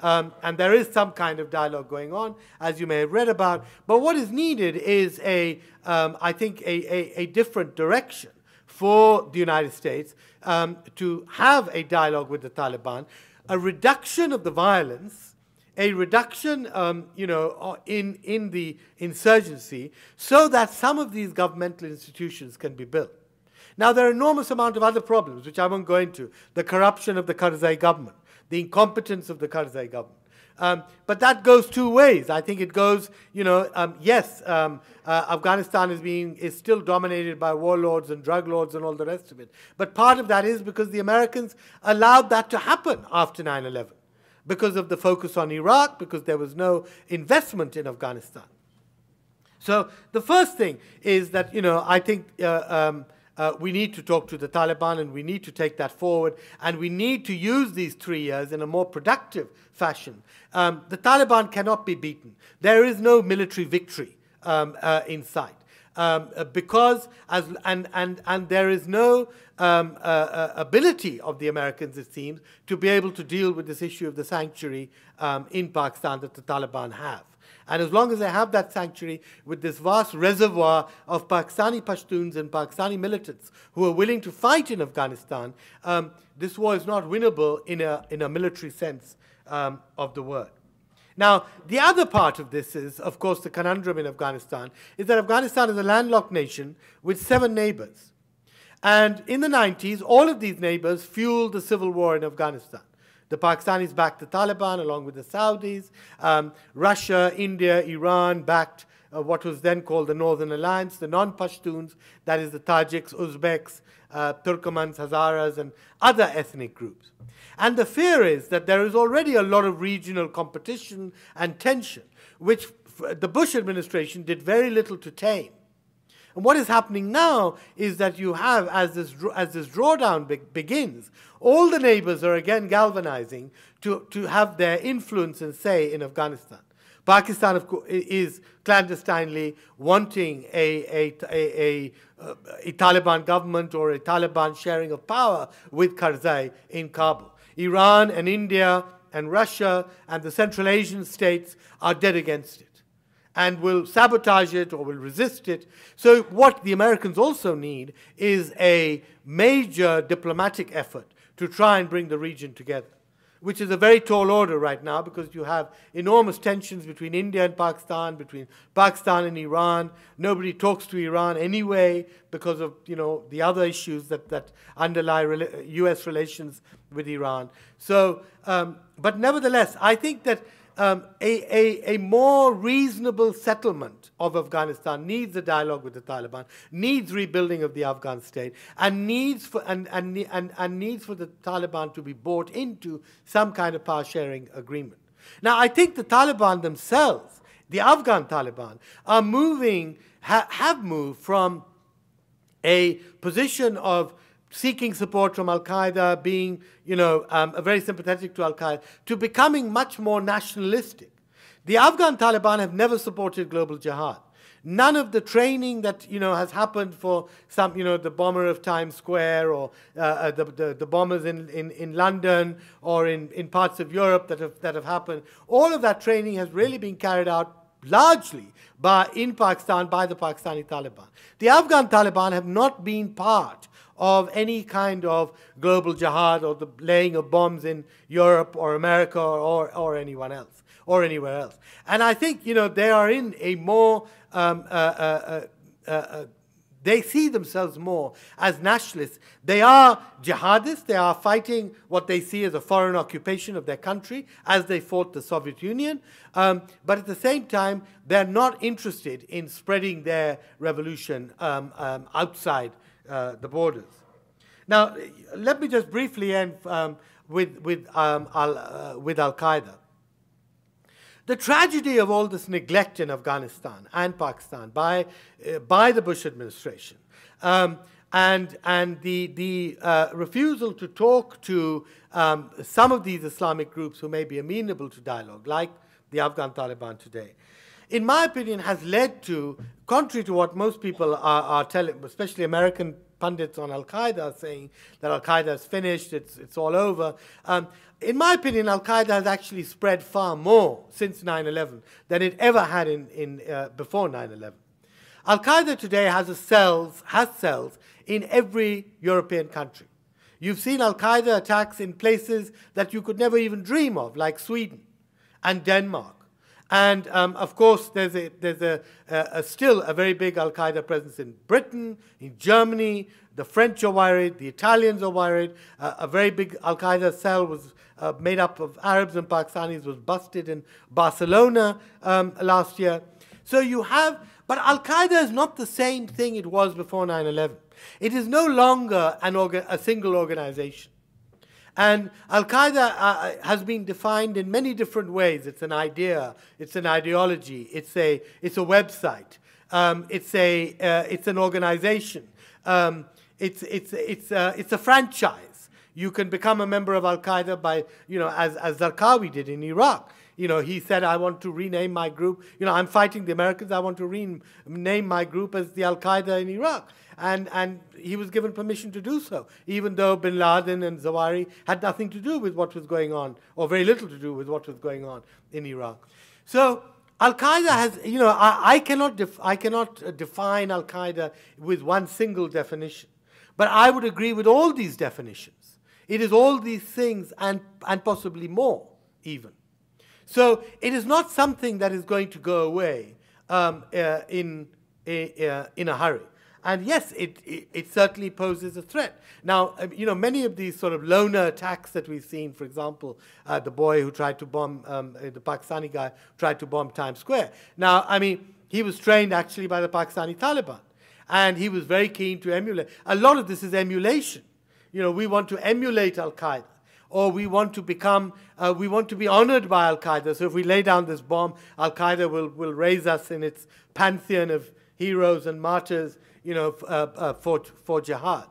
Um, and there is some kind of dialogue going on, as you may have read about. But what is needed is a, um, I think, a, a, a, different direction for the United States um, to have a dialogue with the Taliban, a reduction of the violence, a reduction, um, you know, in, in the insurgency, so that some of these governmental institutions can be built. Now, there are enormous amount of other problems, which I won't go into. The corruption of the Karzai government, the incompetence of the Karzai government. Um, but that goes two ways. I think it goes, you know, um, yes, um, uh, Afghanistan is being is still dominated by warlords and drug lords and all the rest of it. But part of that is because the Americans allowed that to happen after 9/11, because of the focus on Iraq, because there was no investment in Afghanistan. So the first thing is that you know I think. Uh, um, uh, we need to talk to the Taliban and we need to take that forward and we need to use these three years in a more productive fashion. Um, the Taliban cannot be beaten. There is no military victory um, uh, in sight. Um, uh, because as and and and there is no um, uh, uh, ability of the Americans, it seems, to be able to deal with this issue of the sanctuary um, in Pakistan that the Taliban have. And as long as they have that sanctuary with this vast reservoir of Pakistani Pashtuns and Pakistani militants who are willing to fight in Afghanistan, um, this war is not winnable in a, in a military sense um, of the word. Now, the other part of this is, of course, the conundrum in Afghanistan is that Afghanistan is a landlocked nation with seven neighbors. And in the 90s, all of these neighbors fueled the civil war in Afghanistan. The Pakistanis backed the Taliban along with the Saudis. Um, Russia, India, Iran backed uh, what was then called the Northern Alliance, the non Pashtuns, that is the Tajiks, Uzbeks, uh, Turkomans, Hazaras, and other ethnic groups. And the fear is that there is already a lot of regional competition and tension, which the Bush administration did very little to tame. And what is happening now is that you have, as this, as this drawdown be begins, all the neighbors are again galvanizing to, to have their influence and say in Afghanistan. Pakistan of is clandestinely wanting a, a, a, a, uh, a Taliban government or a Taliban sharing of power with Karzai in Kabul. Iran and India and Russia and the Central Asian states are dead against it and will sabotage it or will resist it. So, what the Americans also need is a major diplomatic effort to try and bring the region together, which is a very tall order right now because you have enormous tensions between India and Pakistan, between Pakistan and Iran. Nobody talks to Iran anyway because of you know the other issues that, that underlie U.S. relations with Iran. So, um, but nevertheless, I think that um, a, a, a more reasonable settlement of Afghanistan needs a dialogue with the Taliban, needs rebuilding of the Afghan state, and needs for, and, and, and, and needs for the Taliban to be bought into some kind of power sharing agreement. Now, I think the Taliban themselves, the Afghan Taliban, are moving, ha, have moved from a position of seeking support from Al Qaeda, being you know, um, very sympathetic to Al Qaeda, to becoming much more nationalistic. The Afghan Taliban have never supported global jihad. None of the training that you know has happened for some, you know, the bomber of Times Square or uh, uh, the, the, the, bombers in, in, in London or in, in parts of Europe that have, that have happened, all of that training has really been carried out largely by, in Pakistan by the Pakistani Taliban. The Afghan Taliban have not been part of any kind of global jihad or the laying of bombs in Europe or America or, or, or anyone else or anywhere else. And I think, you know, they are in a more um, uh, uh, uh, uh They see themselves more as nationalists. They are jihadists. They are fighting what they see as a foreign occupation of their country as they fought the Soviet Union. Um, but at the same time, they're not interested in spreading their revolution um, um, outside uh, the borders. Now, let me just briefly end um, with, with, um, al, uh, with Al Qaeda. The tragedy of all this neglect in Afghanistan and Pakistan by, uh, by the Bush administration um, and, and the, the uh, refusal to talk to um, some of these Islamic groups who may be amenable to dialogue, like the Afghan Taliban today, in my opinion, has led to, contrary to what most people are, are telling, especially American pundits on Al Qaeda saying that Al Qaeda is finished, it's, it's all over. Um, in my opinion, Al Qaeda has actually spread far more since 9 11 than it ever had in, in, uh, before 9 11. Al Qaeda today has, cells, has cells in every European country. You've seen Al Qaeda attacks in places that you could never even dream of, like Sweden and Denmark. And um, of course, there's, a, there's a, a, a still a very big Al Qaeda presence in Britain, in Germany. The French are worried, the Italians are worried. Uh, a very big Al Qaeda cell was uh, made up of Arabs and Pakistanis was busted in Barcelona um, last year. So you have, but Al Qaeda is not the same thing it was before 9 11. It is no longer an orga- a single organization. And Al Qaeda uh, uh, has been defined in many different ways. It's an idea, it's an ideology, it's a, it's a website, um, it's, a, uh, it's an organization, um, it's, it's, it's, uh, it's a franchise. You can become a member of Al Qaeda by, you know, as, as Zarqawi did in Iraq. You know, he said, I want to rename my group. You know, I'm fighting the Americans. I want to rename my group as the Al Qaeda in Iraq and, and he was given permission to do so, even though bin Laden and Zawahiri had nothing to do with what was going on, or very little to do with what was going on in Iraq. So Al Qaeda has, you know, I, I cannot, I cannot uh, define Al Qaeda with one single definition, but I would agree with all these definitions. It is all these things and, and possibly more, even. So it is not something that is going to go away um, uh, in, uh, in a hurry. And yes, it, it, it, certainly poses a threat. Now, um, you know, many of these sort of loner attacks that we've seen, for example, uh, the boy who tried to bomb, um, uh, the Pakistani guy tried to bomb Times Square. Now, I mean, he was trained actually by the Pakistani Taliban. And he was very keen to emulate. A lot of this is emulation. You know, we want to emulate Al Qaeda or we want to become, uh, we want to be honored by Al Qaeda. So if we lay down this bomb, Al Qaeda will, will raise us in its pantheon of heroes and martyrs you know, uh, uh, for, for jihad.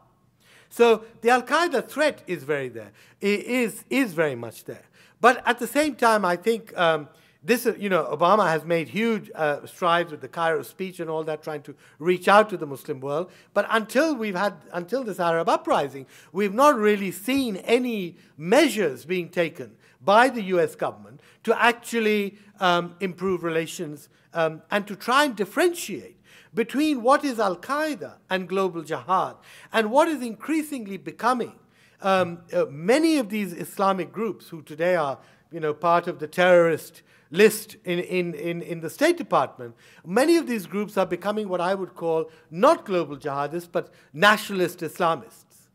So the Al Qaeda threat is very there, it is, is very much there. But at the same time, I think um, this, you know, Obama has made huge uh, strides with the Cairo speech and all that, trying to reach out to the Muslim world. But until we've had, until this Arab uprising, we've not really seen any measures being taken by the U.S. government to actually um, improve relations um, and to try and differentiate between what is Al Qaeda and global jihad and what is increasingly becoming um, uh, many of these Islamic groups who today are you know, part of the terrorist list in, in, in, in the State Department, many of these groups are becoming what I would call not global jihadists, but nationalist Islamists.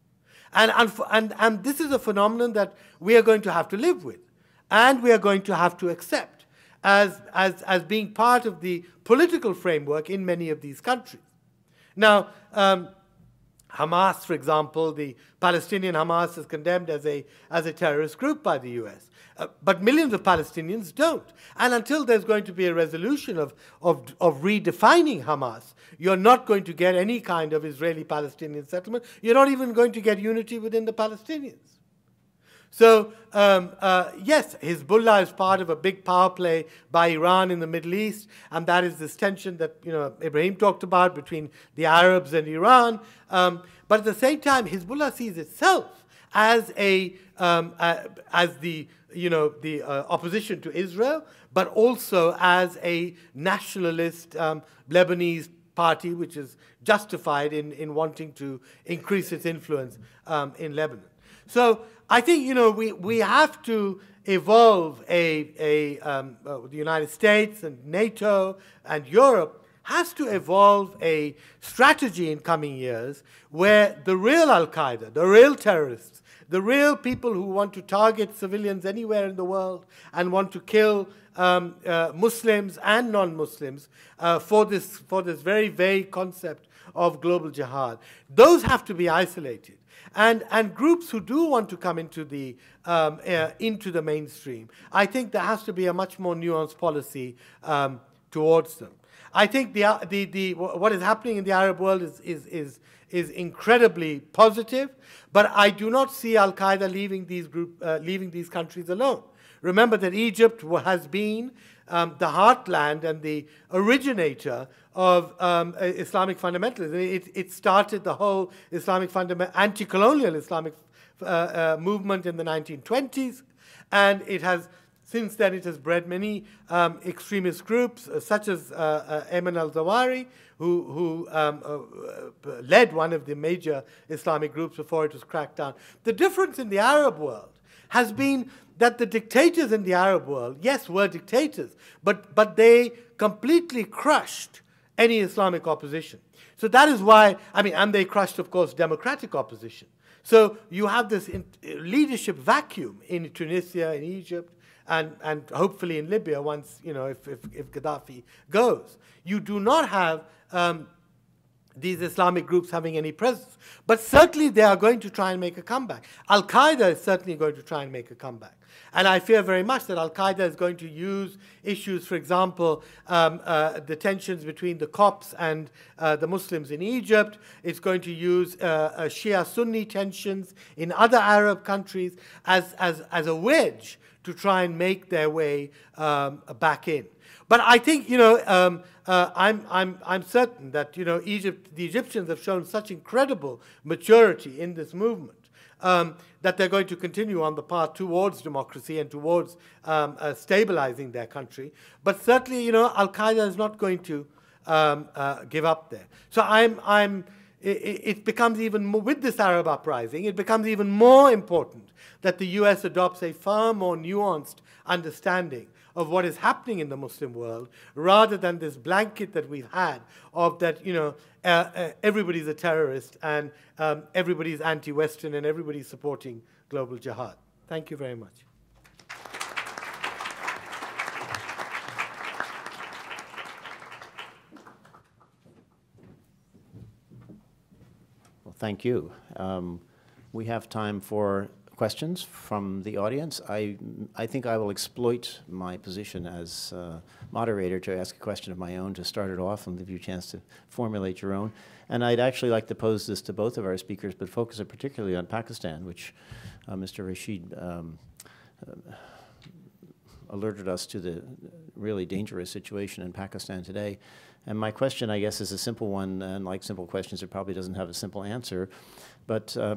And, and, and, and this is a phenomenon that we are going to have to live with, and we are going to have to accept as, as, as being part of the political framework in many of these countries. Now, um, Hamas, for example, the Palestinian Hamas is condemned as a, as a terrorist group by the US. Uh, but millions of Palestinians don't. And until there's going to be a resolution of, of, of redefining Hamas, you're not going to get any kind of Israeli Palestinian settlement. You're not even going to get unity within the Palestinians. So, um, uh, yes, Hezbollah is part of a big power play by Iran in the Middle East, and that is this tension that you know Ebrahim talked about between the Arabs and Iran. Um, but at the same time, Hezbollah sees itself as a um, uh, as the you know the uh, opposition to Israel, but also as a nationalist um, Lebanese party, which is justified in, in wanting to increase its influence um, in Lebanon. So I think you know we, we have to evolve a, a um, uh, the United States and NATO and Europe has to evolve a strategy in coming years where the real Al Qaeda, the real terrorists, the real people who want to target civilians anywhere in the world and want to kill um, uh, Muslims and non Muslims uh, for, this, for this very vague concept of global jihad. Those have to be isolated. And, and groups who do want to come into the, um, uh, into the mainstream, I think there has to be a much more nuanced policy um, towards them. I think the, uh, the, the, what is happening in the Arab world is, is, is, is incredibly positive, but I do not see Al Qaeda leaving these, group, uh, leaving these countries alone. Remember that Egypt has been um, the heartland and the originator of um, Islamic fundamentalism. It, it, started the whole Islamic fundament, anti-colonial Islamic uh, uh, movement in the 1920s, and it has since then it has bred many um, extremist groups, uh, such as uh, uh, al-Zawahiri, who, who um, uh, uh, led one of the major Islamic groups before it was cracked down. The difference in the Arab world has been that the dictators in the Arab world, yes, were dictators, but, but they completely crushed any Islamic opposition. So that is why, I mean, and they crushed, of course, democratic opposition. So you have this leadership vacuum in Tunisia, in Egypt, and, and hopefully in Libya once, you know, if, if, if Gaddafi goes. You do not have um, these Islamic groups having any presence. But certainly they are going to try and make a comeback. Al Qaeda is certainly going to try and make a comeback. And I fear very much that Al Qaeda is going to use issues, for example, um, uh, the tensions between the Copts and uh, the Muslims in Egypt. It's going to use uh, uh Shia Sunni tensions in other Arab countries as, as, as a wedge to try and make their way um, back in. But I think, you know, um, uh, I'm, I'm, I'm certain that, you know, Egypt, the Egyptians have shown such incredible maturity in this movement um, that they're going to continue on the path towards democracy and towards um, uh, stabilizing their country. But certainly, you know, Al Qaeda is not going to um, uh, give up there. So I'm, I'm, it, it becomes even more, with this Arab uprising, it becomes even more important that the US adopts a far more nuanced understanding of what is happening in the Muslim world rather than this blanket that we've had of that, you know, uh, uh, everybody's a terrorist and um, everybody's anti Western and everybody's supporting global jihad. Thank you very much. Well, thank you. Um, we have time for questions from the audience. I, I think I will exploit my position as uh, moderator to ask a question of my own to start it off and give you a chance to formulate your own. And I'd actually like to pose this to both of our speakers, but focus it particularly on Pakistan, which uh, Mr. Rashid um, uh, alerted us to the really dangerous situation in Pakistan today. And my question, I guess, is a simple one, and like simple questions, it probably doesn't have a simple answer. But uh,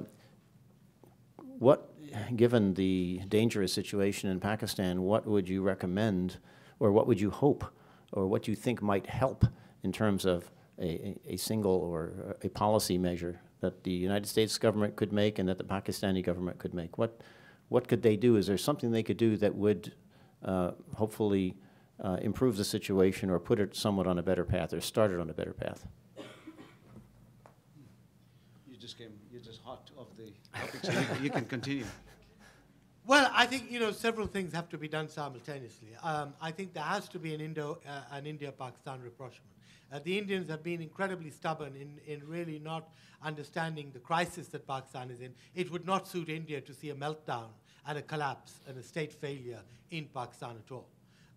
what given the dangerous situation in Pakistan, what would you recommend or what would you hope or what you think might help in terms of a, a, single or a policy measure that the United States government could make and that the Pakistani government could make? What, what could they do? Is there something they could do that would uh, hopefully uh, improve the situation or put it somewhat on a better path or start it on a better path? So you, you, can continue. Well, I think you know several things have to be done simultaneously. Um, I think there has to be an Indo, uh, an India-Pakistan rapprochement. Uh, the Indians have been incredibly stubborn in, in really not understanding the crisis that Pakistan is in. It would not suit India to see a meltdown and a collapse and a state failure in Pakistan at all.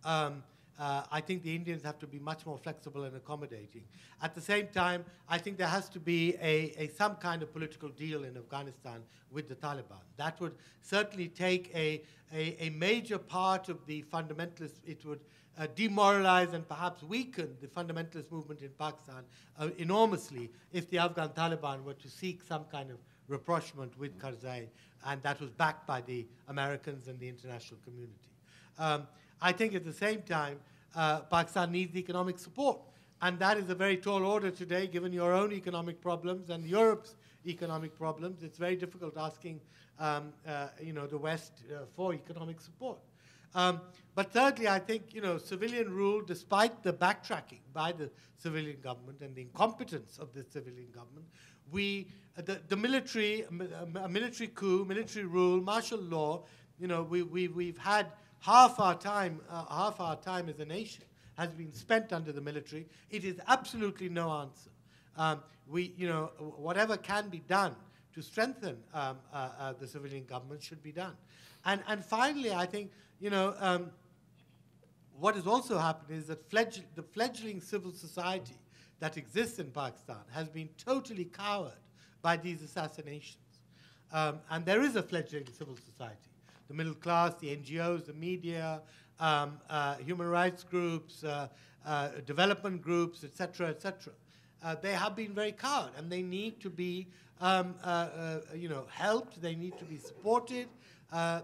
Um, uh, I think the Indians have to be much more flexible and accommodating. At the same time, I think there has to be a, a, some kind of political deal in Afghanistan with the Taliban. That would certainly take a, a, a major part of the fundamentalists, it would uh, demoralize and perhaps weaken the fundamentalist movement in Pakistan uh, enormously if the Afghan Taliban were to seek some kind of rapprochement with Karzai, and that was backed by the Americans and the international community. Um, I think at the same time, uh, Pakistan needs economic support. And that is a very tall order today, given your own economic problems and Europe's economic problems. It's very difficult asking um, uh, you know, the West uh, for economic support. Um, but thirdly, I think you know civilian rule, despite the backtracking by the civilian government and the incompetence of the civilian government, we uh, the, the military, a military coup, military rule, martial law. You know, we, we we've had half our time, uh, half our time as a nation has been spent under the military. It is absolutely no answer. Um, we, you know, whatever can be done to strengthen um, uh, uh, the civilian government should be done. And, and finally, I think, you know, um, what has also happened is that fledg the fledgling civil society that exists in Pakistan has been totally cowered by these assassinations. Um, and there is a fledgling civil society. The middle class, the NGOs, the media, um, uh, human rights groups, uh, uh, development groups, etc., etc. Uh, they have been very cowed, and they need to be, um, uh, uh, you know, helped. They need to be supported.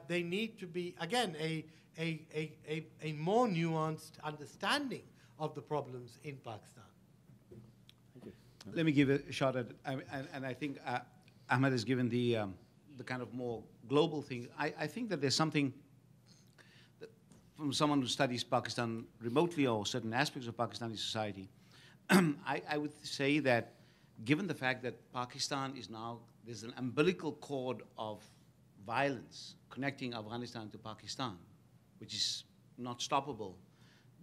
they need to be again a, a, a, a, a more nuanced understanding of the problems in Pakistan. Thank you. Let me give a shot at and, and I think Ahmed has given the um, the kind of more global thing. I, I think that there's something from someone who studies Pakistan remotely or certain aspects of Pakistani society, I, I, would say that given the fact that Pakistan is now, there's an umbilical cord of violence connecting Afghanistan to Pakistan, which is not stoppable,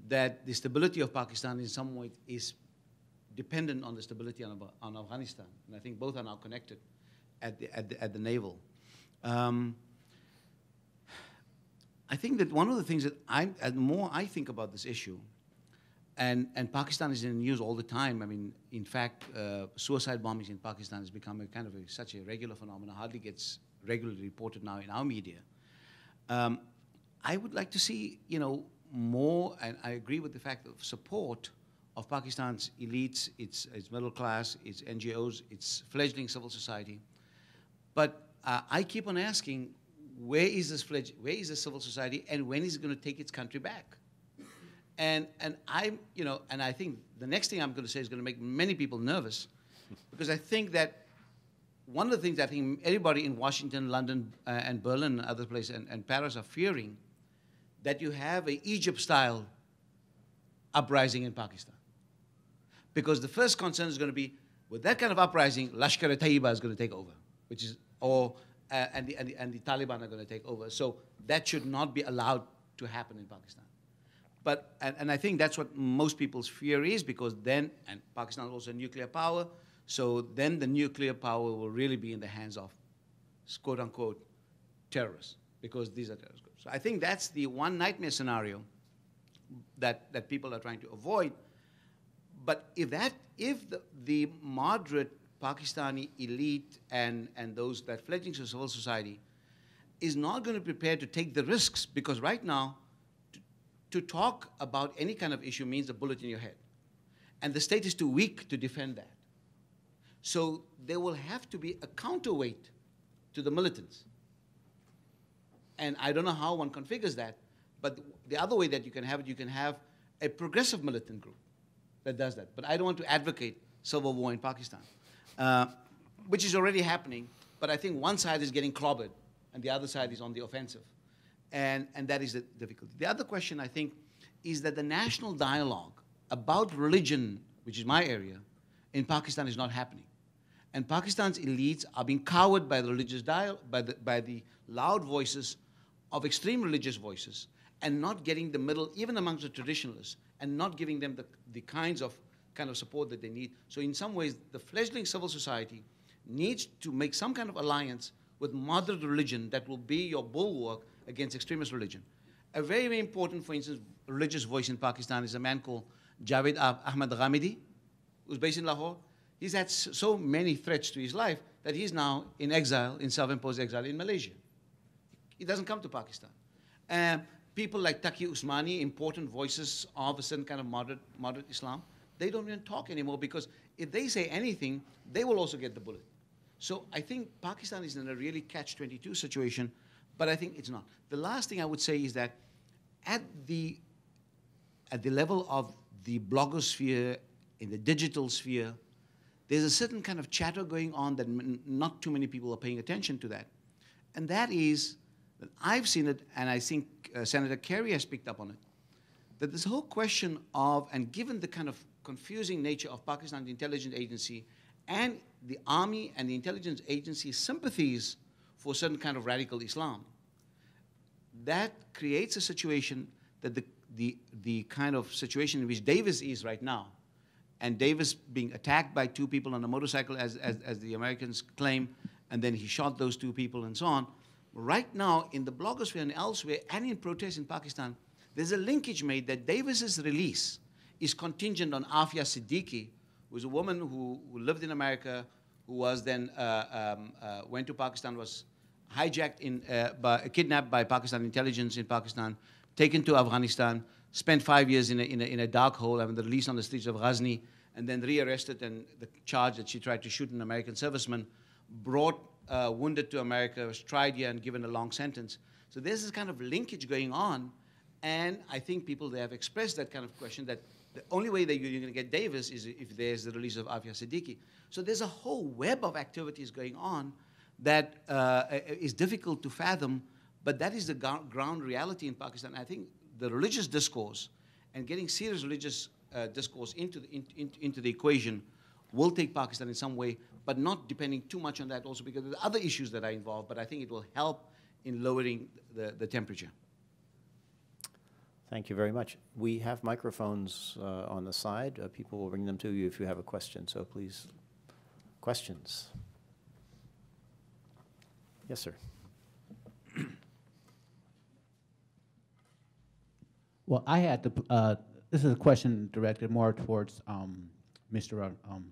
that the stability of Pakistan in some way is dependent on the stability on, on Afghanistan. And I think both are now connected at the, at the, at the navel. Um, I think that one of the things that I, the more I think about this issue, and, and Pakistan is in the news all the time. I mean, in fact, uh, suicide bombings in Pakistan has become a kind of a, such a regular phenomenon, hardly gets regularly reported now in our media. Um, I would like to see, you know, more, and I agree with the fact of support of Pakistan's elites, its, its middle class, its NGOs, its fledgling civil society. But uh, I keep on asking, where is this fledge, where is the civil society, and when is it going to take its country back? And and I'm you know, and I think the next thing I'm going to say is going to make many people nervous, because I think that one of the things I think everybody in Washington, London, uh, and Berlin, and other places, and, and Paris are fearing that you have a Egypt-style uprising in Pakistan, because the first concern is going to be with that kind of uprising, Lashkar-e-Taiba is going to take over, which is or uh, and, the, and, the, and the Taliban are going to take over. So that should not be allowed to happen in Pakistan. But, and, and I think that's what most people's fear is because then, and Pakistan is also a nuclear power, so then the nuclear power will really be in the hands of quote unquote terrorists because these are terrorist groups. So I think that's the one nightmare scenario that, that people are trying to avoid. But if that, if the, the moderate Pakistani elite and, and those that fledgling civil society is not going to prepare to take the risks because right now, to, to talk about any kind of issue means a bullet in your head. And the state is too weak to defend that. So there will have to be a counterweight to the militants. And I don't know how one configures that, but the other way that you can have it, you can have a progressive militant group that does that. But I don't want to advocate civil war in Pakistan. Uh, which is already happening. But I think one side is getting clobbered and the other side is on the offensive. And, and that is the difficulty. The other question, I think, is that the national dialogue about religion, which is my area, in Pakistan is not happening. And Pakistan's elites are being cowered by the religious dialogue, by the, by the loud voices of extreme religious voices, and not getting the middle, even amongst the traditionalists, and not giving them the, the kinds of kind of support that they need. So in some ways, the fledgling civil society needs to make some kind of alliance with moderate religion that will be your bulwark against extremist religion. A very, very important, for instance, religious voice in Pakistan is a man called Javed Ahmad Ghamidi, who's based in Lahore. He's had so many threats to his life that he's now in exile, in self-imposed exile in Malaysia. He doesn't come to Pakistan. Uh, people like Taqi Usmani, important voices of a certain kind of moderate, moderate Islam, they don't even talk anymore because if they say anything, they will also get the bullet. So I think Pakistan is in a really catch-22 situation, but I think it's not. The last thing I would say is that at the, at the level of the blogosphere, in the digital sphere, there's a certain kind of chatter going on that not too many people are paying attention to that. And that is that I've seen it, and I think uh, Senator Kerry has picked up on it, that this whole question of, and given the kind of confusing nature of Pakistan's intelligence agency and the army and the intelligence agency sympathies for a certain kind of radical Islam, that creates a situation that the, the, the kind of situation in which Davis is right now, and Davis being attacked by two people on a motorcycle, as, as, as the Americans claim, and then he shot those two people and so on. Right now, in the blogosphere and elsewhere, and in protests in Pakistan, there's a linkage made that Davis's release is contingent on Aafia Siddiqui, who was a woman who, who lived in America, who was then uh, um, uh, went to Pakistan, was hijacked in, uh, by, kidnapped by Pakistan intelligence in Pakistan, taken to Afghanistan, spent five years in a, in a, in a dark hole, and released on the streets of Ghazni, and then rearrested and the charge that she tried to shoot an American serviceman, brought uh, wounded to America, was tried here and given a long sentence. So there's this kind of linkage going on, and I think people they have expressed that kind of question that the only way that you're going to get Davis is if there's the release of Aafia Siddiqui. So there's a whole web of activities going on that uh, is difficult to fathom, but that is the ground reality in Pakistan. I think the religious discourse and getting serious religious uh, discourse into the, in, in, into the equation will take Pakistan in some way, but not depending too much on that also because there are other issues that are involved, but I think it will help in lowering the, the temperature. Thank you very much. We have microphones uh, on the side. Uh, people will bring them to you if you have a question, so please, questions? Yes, sir. Well, I had to, uh, this is a question directed more towards um, Mr. Um,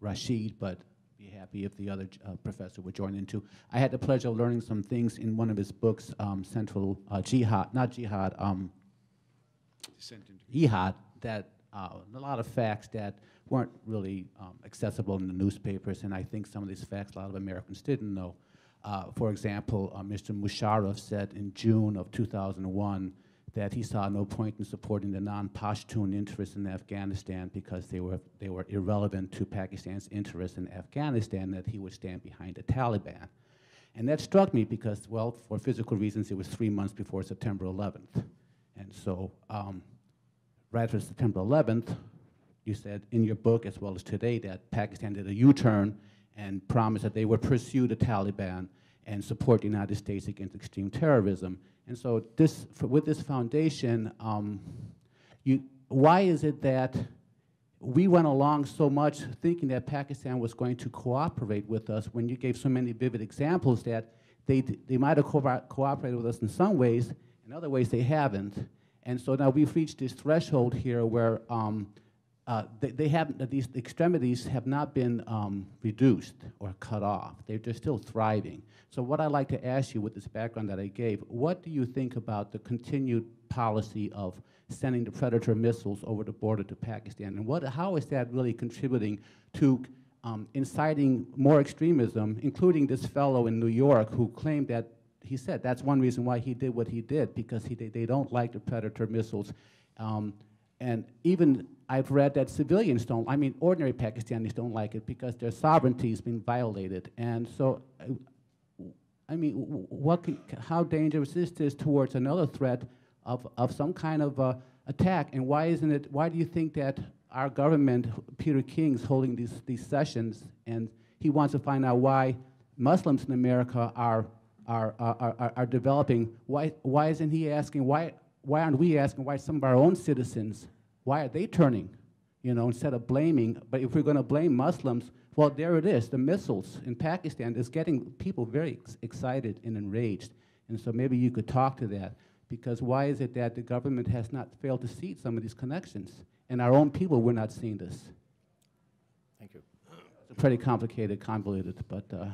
Rashid, but be happy if the other uh, professor would join in too. I had the pleasure of learning some things in one of his books, um, Central uh, Jihad, not Jihad, um, Jihad, that uh, a lot of facts that weren't really um, accessible in the newspapers, and I think some of these facts a lot of Americans didn't know. Uh, for example, uh, Mr. Musharraf said in June of 2001 that he saw no point in supporting the non-Pashtun interests in Afghanistan because they were, they were irrelevant to Pakistan's interests in Afghanistan, that he would stand behind the Taliban. And that struck me because, well, for physical reasons, it was three months before September 11th. And so, um, right after September 11th, you said in your book, as well as today, that Pakistan did a U-turn and promised that they would pursue the Taliban and support the United States against extreme terrorism. And so this, for, with this foundation, um, you, why is it that we went along so much thinking that Pakistan was going to cooperate with us when you gave so many vivid examples that they, they might have co cooperated with us in some ways, in other ways they haven't. And so now we've reached this threshold here where um, uh, they, they haven't, these extremities have not been um, reduced or cut off. They're, they're still thriving. So what I'd like to ask you with this background that I gave, what do you think about the continued policy of sending the Predator missiles over the border to Pakistan? And what, how is that really contributing to um, inciting more extremism, including this fellow in New York who claimed that, he said that's one reason why he did what he did, because he, they, they don't like the Predator missiles. Um, and even I've read that civilians don't, I mean, ordinary Pakistanis don't like it because their sovereignty has been violated. And so, I mean, what can, how dangerous is this towards another threat of, of some kind of uh, attack? And why isn't it, why do you think that our government, Peter King's holding these, these sessions, and he wants to find out why Muslims in America are, are, are, are, are developing, why, why isn't he asking, why, why aren't we asking why some of our own citizens, why are they turning? You know, instead of blaming, but if we're going to blame Muslims, well, there it is. The missiles in Pakistan is getting people very ex excited and enraged. And so maybe you could talk to that. Because why is it that the government has not failed to see some of these connections? And our own people, we're not seeing this. Thank you. It's pretty complicated, convoluted, but. Uh,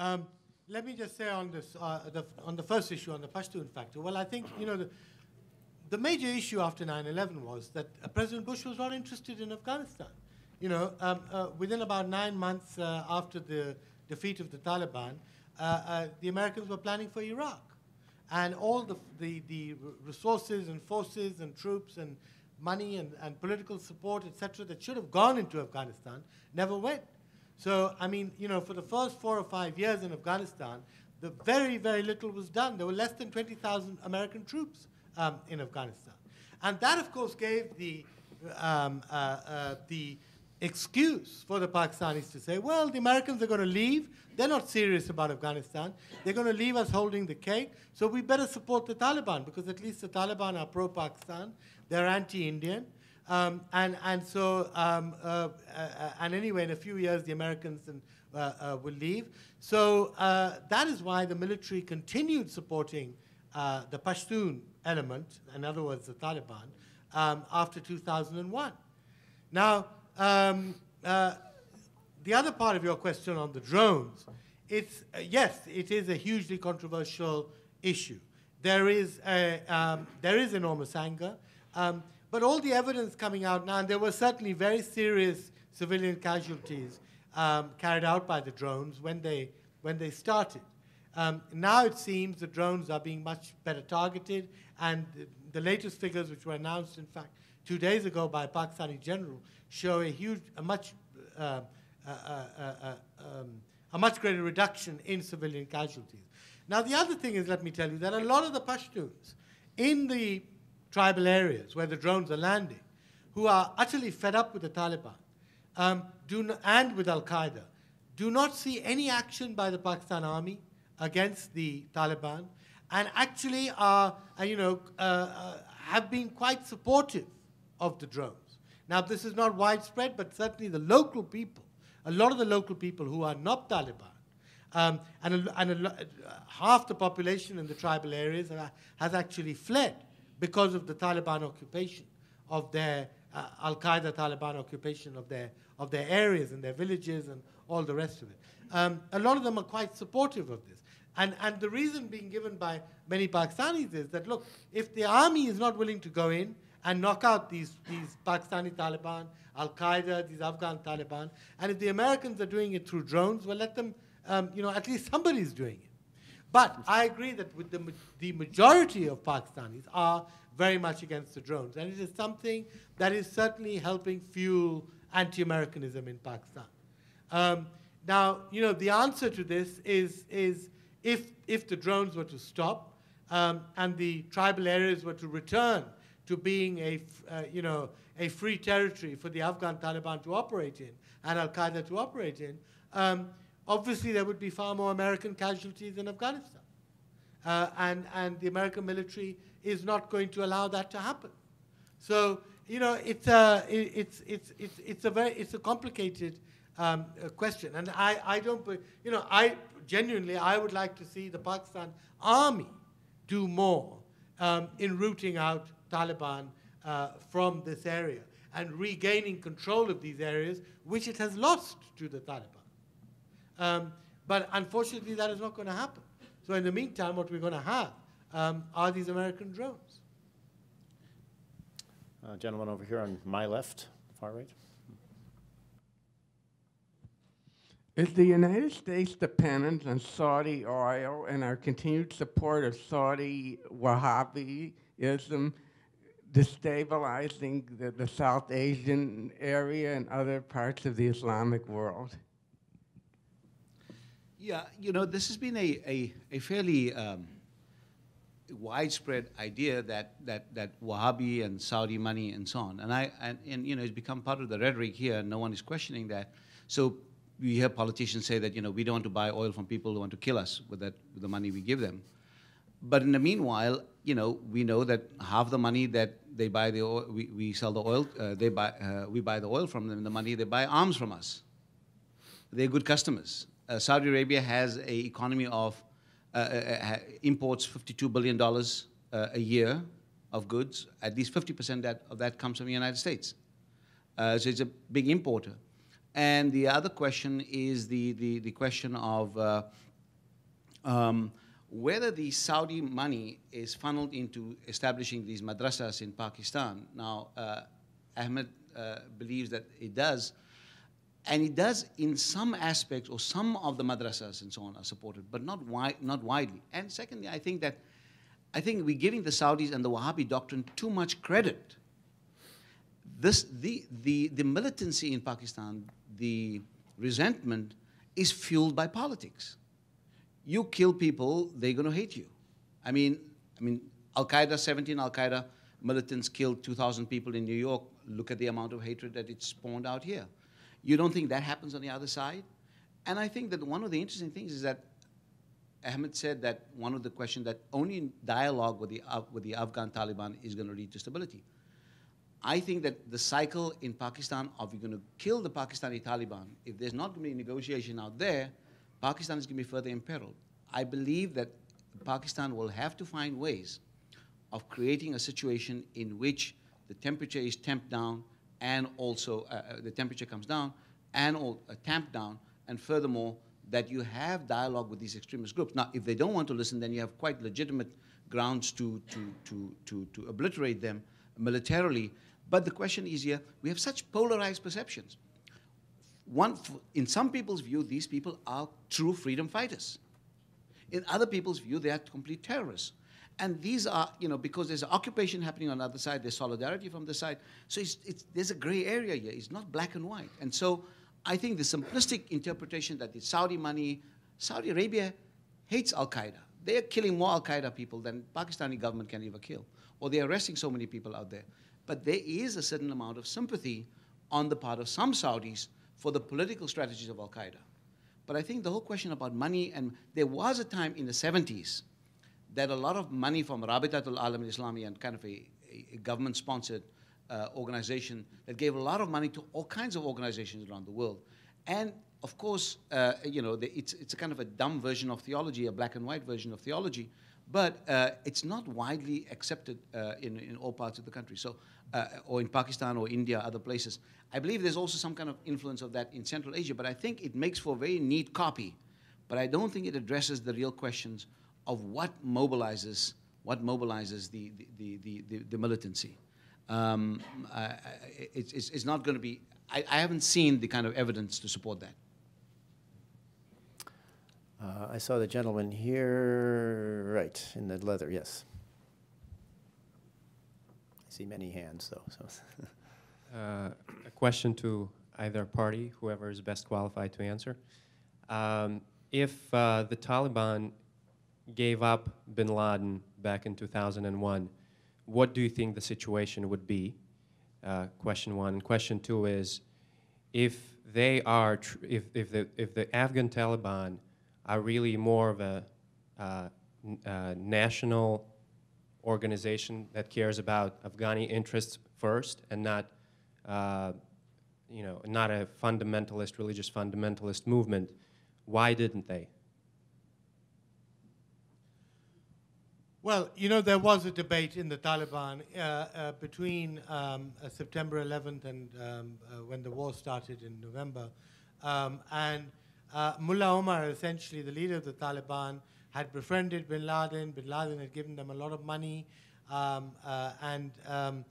um, let me just say on this, uh, the, on the first issue, on the Pashtun factor. Well, I think you know the, the major issue after 9/11 was that uh, President Bush was not interested in Afghanistan. You know, um, uh, within about nine months uh, after the defeat of the Taliban, uh, uh, the Americans were planning for Iraq, and all the, the the resources and forces and troops and money and, and political support, etc., that should have gone into Afghanistan never went. So, I mean, you know, for the first four or five years in Afghanistan, the very, very little was done. There were less than 20,000 American troops um, in Afghanistan. And that, of course, gave the, um, uh, uh, the excuse for the Pakistanis to say, well, the Americans are going to leave. They're not serious about Afghanistan. They're going to leave us holding the cake. So we better support the Taliban because at least the Taliban are pro Pakistan. They're anti Indian. Um, and, and so, um, uh, uh, and anyway, in a few years, the Americans and, uh, uh will leave. So uh, that is why the military continued supporting uh, the Pashtun element, in other words, the Taliban, um, after 2001. Now, um, the other part of your question on the drones, it's, yes, it is a hugely controversial issue. There is, a, um, there is enormous anger, um, but all the evidence coming out now, and there were certainly very serious civilian casualties um, carried out by the drones when they, when they started. Um, now it seems the drones are being much better targeted, and the, the latest figures, which were announced, in fact, two days ago by a Pakistani general, show a huge, a much, uh, uh, uh, um, a much greater reduction in civilian casualties. Now, the other thing is, let me tell you, that a lot of the Pashtuns in the tribal areas where the drones are landing, who are utterly fed up with the Taliban um, and with Al Qaeda, do not see any action by the Pakistan army against the Taliban, and actually are, uh, you know, uh, uh, have been quite supportive of the drones. Now, this is not widespread, but certainly the local people, a lot of the local people who are not Taliban, um, and, a, and a, half the population in the tribal areas has actually fled because of the Taliban occupation of their uh, Al Qaeda Taliban occupation of their of their areas and their villages and all the rest of it. Um, a lot of them are quite supportive of this. And, and the reason being given by many Pakistanis is that, look, if the army is not willing to go in and knock out these, these Pakistani Taliban, Al Qaeda, these Afghan Taliban. And if the Americans are doing it through drones, well, let them, um, you know, at least somebody's doing it. But I agree that with the, the majority of Pakistanis are very much against the drones. And it is something that is certainly helping fuel anti Americanism in Pakistan. Um, now, you know, the answer to this is, is if, if the drones were to stop um, and the tribal areas were to return to being a, uh, you know, a free territory for the Afghan Taliban to operate in and Al Qaeda to operate in, um, obviously there would be far more American casualties in Afghanistan. Uh, and, and the American military is not going to allow that to happen. So, you know, it's a, it's, it's, it's, it's a very, it's a complicated um, uh, question. And I, I don't, you know, I genuinely, I would like to see the Pakistan army do more um, in rooting out Taliban uh, from this area and regaining control of these areas, which it has lost to the Taliban. Um, but unfortunately, that is not going to happen. So in the meantime, what we're going to have um, are these American drones. Uh, gentleman over here on my left, far right. Is the United States dependent on Saudi oil and our continued support of Saudi Wahhabism destabilizing the, the South Asian area and other parts of the Islamic world? Yeah, you know, this has been a, a, a fairly um, widespread idea that, that, that Wahhabi and Saudi money and so on. And, I, and, and, you know, it's become part of the rhetoric here, and no one is questioning that. So we hear politicians say that, you know, we don't want to buy oil from people who want to kill us with, that, with the money we give them. But in the meanwhile, you know, we know that half the money that they buy the oil, we, we sell the oil, uh, they buy, uh, we buy the oil from them, the money they buy arms from us. They're good customers. Uh, Saudi Arabia has an economy of uh, uh, imports $52 billion a year of goods. At least 50% that, of that comes from the United States. so it's a big importer. And the other question is the, the, the question of um, whether the Saudi money is funneled into establishing these madrasas in Pakistan. Now, uh, Ahmed uh, believes that it does, and it does in some aspects, or some of the madrasas and so on are supported, but not, wi- not widely. And secondly, I think that I think we're giving the Saudis and the Wahhabi doctrine too much credit. This, the, the, the militancy in Pakistan, the resentment, is fueled by politics you kill people, they're going to hate you. I mean, I mean, Al Qaeda, 17 Al Qaeda militants killed 2,000 people in New York. Look at the amount of hatred that it spawned out here. You don't think that happens on the other side? And I think that one of the interesting things is that Ahmed said that one of the questions that only dialogue with the, with the Afghan Taliban is going to lead to stability. I think that the cycle in Pakistan of you're going to kill the Pakistani Taliban, if there's not going to be negotiation out there, Pakistan is going to be further imperiled. I believe that Pakistan will have to find ways of creating a situation in which the temperature is tamped down and also uh, uh the temperature comes down and all, uh, tamped down, and furthermore, that you have dialogue with these extremist groups. Now, if they don't want to listen, then you have quite legitimate grounds to, to, to, to, to obliterate them militarily. But the question is here, we have such polarized perceptions. One, in some people's view, these people are true freedom fighters. In other people's view, they are complete terrorists. And these are, you know, because there's occupation happening on the other side, there's solidarity from the side. So it's, it's, there's a gray area here. It's not black and white. And so I think the simplistic interpretation that the Saudi money, Saudi Arabia hates Al Qaeda. They are killing more Al Qaeda people than Pakistani government can ever kill, or they're arresting so many people out there. But there is a certain amount of sympathy on the part of some Saudis for the political strategies of Al Qaeda. But I think the whole question about money, and there was a time in the 70s that a lot of money from Rabitat al-Alam al-Islami and kind of a, a government-sponsored uh, organization that gave a lot of money to all kinds of organizations around the world. And of course, uh, you know, the, it's, it's a kind of a dumb version of theology, a black and white version of theology, but uh, it's not widely accepted uh, in, in all parts of the country. So, uh, or in Pakistan or India, other places. I believe there's also some kind of influence of that in Central Asia, but I think it makes for a very neat copy. But I don't think it addresses the real questions of what mobilizes, what mobilizes the, the, the, the, the militancy um, uh, it's, it's, it's, not going to be, I, I, haven't seen the kind of evidence to support that. Uh, I saw the gentleman here, right, in the leather, yes. I see many hands, though. So. uh, a question to either party, whoever is best qualified to answer. Um, if uh, the Taliban gave up bin Laden back in 2001, what do you think the situation would be? Uh, question one. Question two is, if they are, if, if, the, if the Afghan Taliban are really more of a uh, uh, national organization that cares about Afghani interests first and not, uh, you know, not a fundamentalist, religious fundamentalist movement, why didn't they? Well, you know, there was a debate in the Taliban uh, uh, between um, uh, September 11th and um, uh, when the war started in November. Um, and uh, Mullah Omar, essentially the leader of the Taliban, had befriended bin Laden. Bin Laden had given them a lot of money. Um, uh, and um,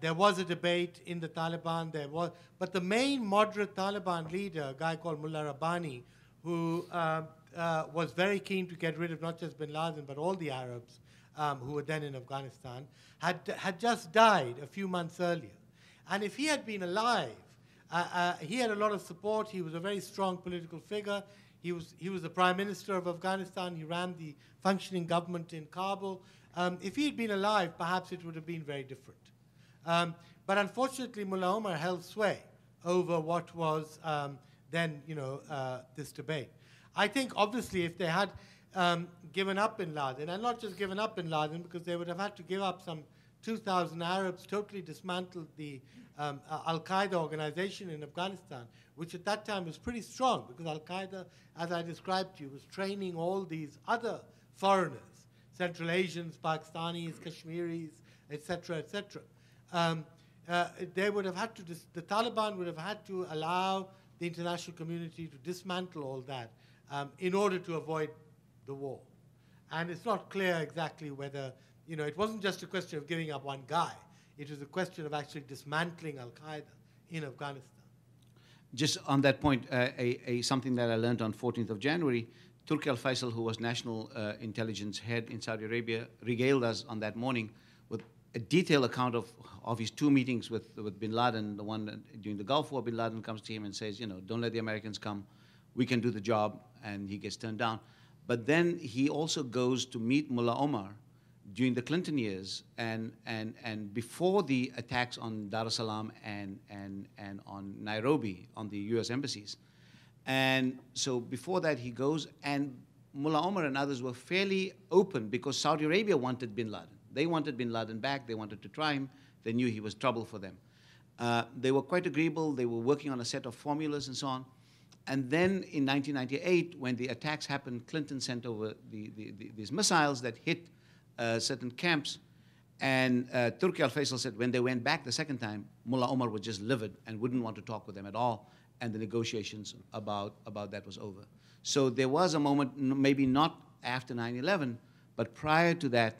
there was a debate in the Taliban. There was, but the main moderate Taliban leader, a guy called Mullah Rabbani, who uh, was very keen to get rid of not just bin Laden, but all the Arabs um, who were then in Afghanistan, had, had just died a few months earlier. And if he had been alive, uh, uh, he had a lot of support. He was a very strong political figure. He was, he was the prime minister of Afghanistan. He ran the functioning government in Kabul. Um, if he had been alive, perhaps it would have been very different. Um, but unfortunately, Mullah Omar held sway over what was um, then, you know, uh, this debate. I think obviously if they had um, given up bin Laden, and not just given up bin Laden, because they would have had to give up some 2,000 Arabs, totally dismantled the um, uh, Al Qaeda organization in Afghanistan, which at that time was pretty strong, because Al Qaeda, as I described to you, was training all these other foreigners, Central Asians, Pakistanis, Kashmiris, etc., etc. Um, uh, they would have had to, the Taliban would have had to allow the international community to dismantle all that um, in order to avoid the war. And it's not clear exactly whether, you know, it wasn't just a question of giving up one guy. It was a question of actually dismantling Al Qaeda in Afghanistan. Just on that point, uh, a, a, something that I learned on 14th of January, Turki Al Faisal, who was national uh, intelligence head in Saudi Arabia, regaled us on that morning with a detailed account of, of his two meetings with, with bin Laden. The one during the Gulf War, bin Laden comes to him and says, you know, don't let the Americans come. We can do the job and he gets turned down. But then he also goes to meet Mullah Omar during the Clinton years and, and, and before the attacks on Dar es Salaam and, and, and on Nairobi, on the US embassies. And so before that, he goes, and Mullah Omar and others were fairly open because Saudi Arabia wanted bin Laden. They wanted bin Laden back, they wanted to try him, they knew he was trouble for them. Uh, they were quite agreeable, they were working on a set of formulas and so on. And then in 1998, when the attacks happened, Clinton sent over the, the, the, these missiles that hit uh, certain camps. And uh, Turki al Faisal said when they went back the second time, Mullah Omar was just livid and wouldn't want to talk with them at all. And the negotiations about, about that was over. So there was a moment, maybe not after 9 11, but prior to that,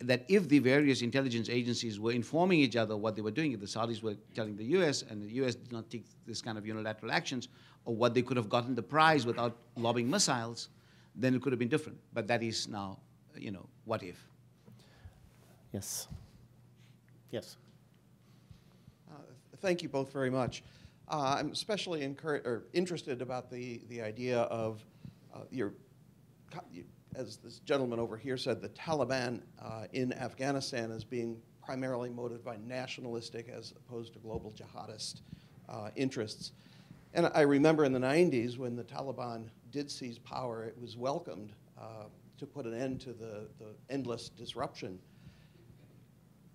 that if the various intelligence agencies were informing each other what they were doing, if the Saudis were telling the US and the US did not take this kind of unilateral actions, or what they could have gotten the prize without lobbing missiles, then it could have been different. But that is now, you know, what if? Yes. Yes. Uh, thank you both very much. Uh, I'm especially or interested about the, the idea of uh, your, as this gentleman over here said, the Taliban uh, in Afghanistan is being primarily motivated by nationalistic as opposed to global jihadist uh, interests. And I remember in the 90s when the Taliban did seize power, it was welcomed uh, to put an end to the, the endless disruption.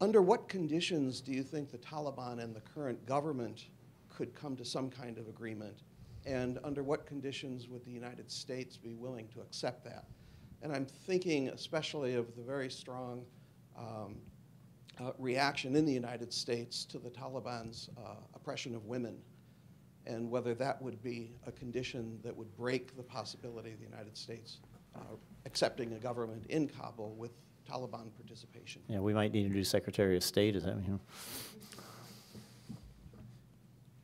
Under what conditions do you think the Taliban and the current government could come to some kind of agreement? And under what conditions would the United States be willing to accept that? And I'm thinking especially of the very strong um, uh, reaction in the United States to the Taliban's uh, oppression of women and whether that would be a condition that would break the possibility of the United States uh, accepting a government in Kabul with Taliban participation. Yeah, we might need a new Secretary of State. Is that you know?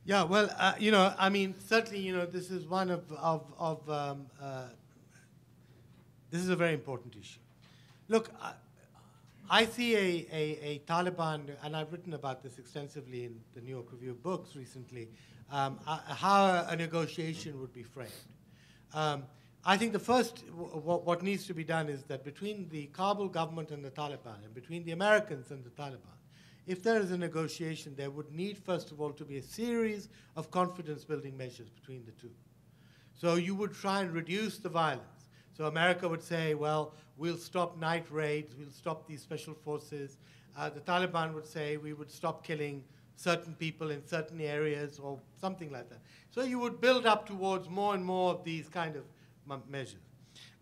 Yeah, well, uh, you know, I mean, certainly, you know, this is one of of, of um, uh, this is a very important issue. Look, I, I see a, a, a, Taliban, and I've written about this extensively in the New York Review of Books recently, um, uh, how a negotiation would be framed. Um, I think the first, what needs to be done is that between the Kabul government and the Taliban, and between the Americans and the Taliban, if there is a negotiation, there would need, first of all, to be a series of confidence building measures between the two. So you would try and reduce the violence. So America would say, well, we'll stop night raids, we'll stop these special forces. Uh, the Taliban would say, we would stop killing certain people in certain areas or something like that. So you would build up towards more and more of these kind of measures.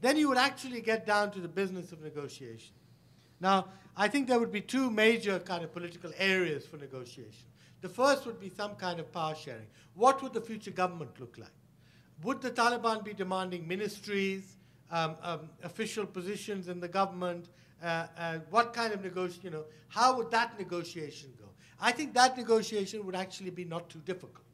Then you would actually get down to the business of negotiation. Now, I think there would be two major kind of political areas for negotiation. The first would be some kind of power sharing. What would the future government look like? Would the Taliban be demanding ministries, um, um, official positions in the government? Uh, uh, what kind of negotiation, you know, how would that negotiation go? I think that negotiation would actually be not too difficult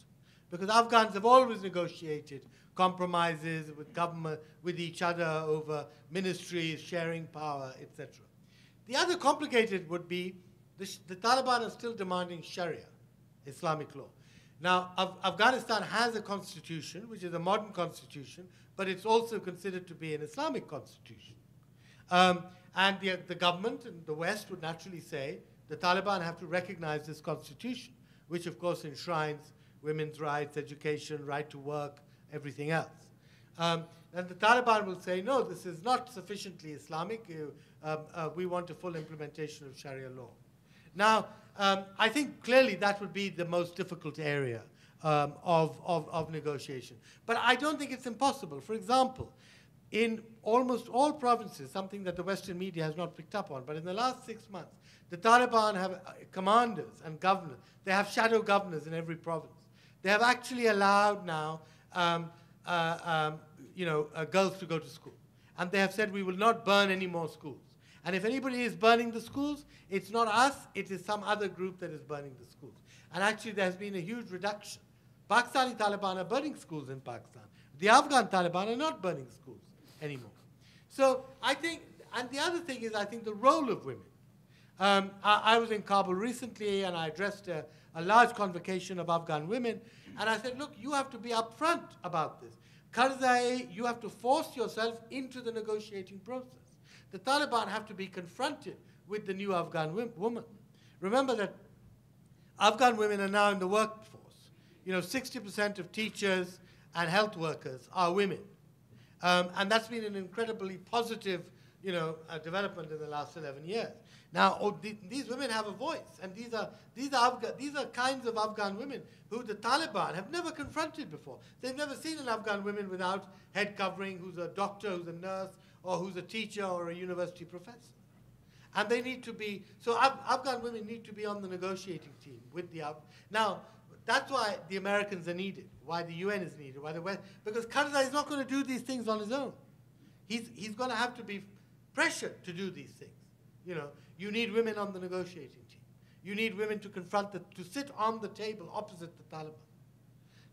because Afghans have always negotiated compromises with government, with each other over ministries, sharing power, etc. The other complicated would be the, the, Taliban are still demanding Sharia, Islamic law. Now, Af Afghanistan has a constitution, which is a modern constitution, but it's also considered to be an Islamic constitution. Um, and the, the government in the West would naturally say the Taliban have to recognize this constitution, which of course enshrines women's rights, education, right to work, everything else. Um, and the Taliban will say, no, this is not sufficiently Islamic. Uh, uh, we want a full implementation of Sharia law. Now, um, I think clearly that would be the most difficult area um, of, of, of negotiation. But I don't think it's impossible. For example, in almost all provinces, something that the Western media has not picked up on, but in the last six months, the Taliban have uh, commanders and governors. They have shadow governors in every province. They have actually allowed now, um, uh, um, you know, uh, girls to go to school. And they have said, we will not burn any more schools. And if anybody is burning the schools, it's not us, it is some other group that is burning the schools. And actually, there has been a huge reduction. Pakistani Taliban are burning schools in Pakistan. The Afghan Taliban are not burning schools anymore. So I think, and the other thing is, I think the role of women. Um, I, I, was in Kabul recently and I addressed a, a, large convocation of Afghan women. And I said, look, you have to be upfront about this. Karzai, you have to force yourself into the negotiating process. The Taliban have to be confronted with the new Afghan woman. Remember that Afghan women are now in the workforce. You know, 60% of teachers and health workers are women. Um, and that's been an incredibly positive, you know, uh, development in the last 11 years. Now, oh, th these women have a voice, and these are, these, are Afga these are kinds of Afghan women who the Taliban have never confronted before. They've never seen an Afghan woman without head covering, who's a doctor, who's a nurse, or who's a teacher or a university professor. And they need to be, so Af Afghan women need to be on the negotiating team with the Af Now, that's why the Americans are needed, why the UN is needed, why the West, because Karzai is not going to do these things on his own. He's, he's going to have to be pressured to do these things. You know, you need women on the negotiating team. You need women to confront, the, to sit on the table opposite the Taliban.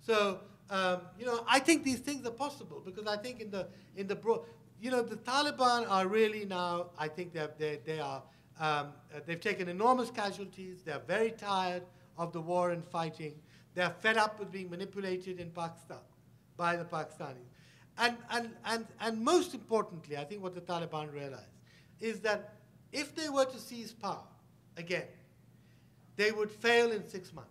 So, um, you know, I think these things are possible because I think in the, in the broad, you know, the Taliban are really now, I think they're, they, they are, um, they've taken enormous casualties. They're very tired of the war and fighting. They're fed up with being manipulated in Pakistan by the Pakistanis. And, and, and, and most importantly, I think what the Taliban realized is that if they were to seize power again, they would fail in six months.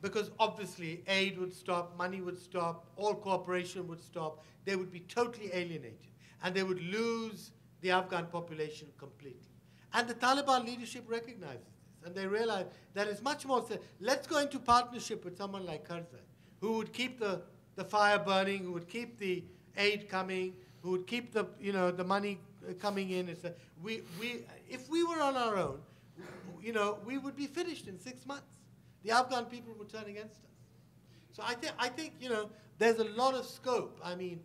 Because obviously aid would stop, money would stop, all cooperation would stop. They would be totally alienated. And they would lose the Afghan population completely. And the Taliban leadership recognizes. And they realize that it's much more, let's go into partnership with someone like Karzai, who would keep the, the fire burning, who would keep the aid coming, who would keep the, you know, the money coming in. It's a, we, we, if we were on our own, you know, we would be finished in six months. The Afghan people would turn against us. So I, think I think, you know, there's a lot of scope. I mean,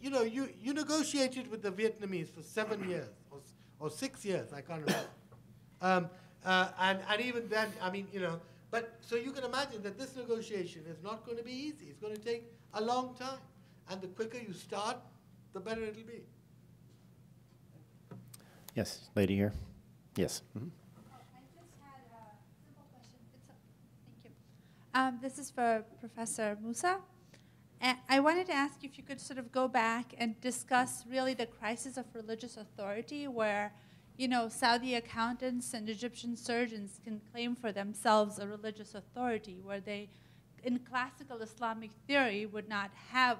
you know, you, you negotiated with the Vietnamese for seven years or, or six years, I can't remember. Um, uh, and, and even then, I mean, you know, but so you can imagine that this negotiation is not going to be easy. It's going to take a long time. And the quicker you start, the better it'll be. Yes, lady here. Yes. Mm -hmm. Um, this is for Professor Moosa. And I wanted to ask if you could sort of go back and discuss really the crisis of religious authority where, you know, Saudi accountants and Egyptian surgeons can claim for themselves a religious authority where they, in classical Islamic theory, would not have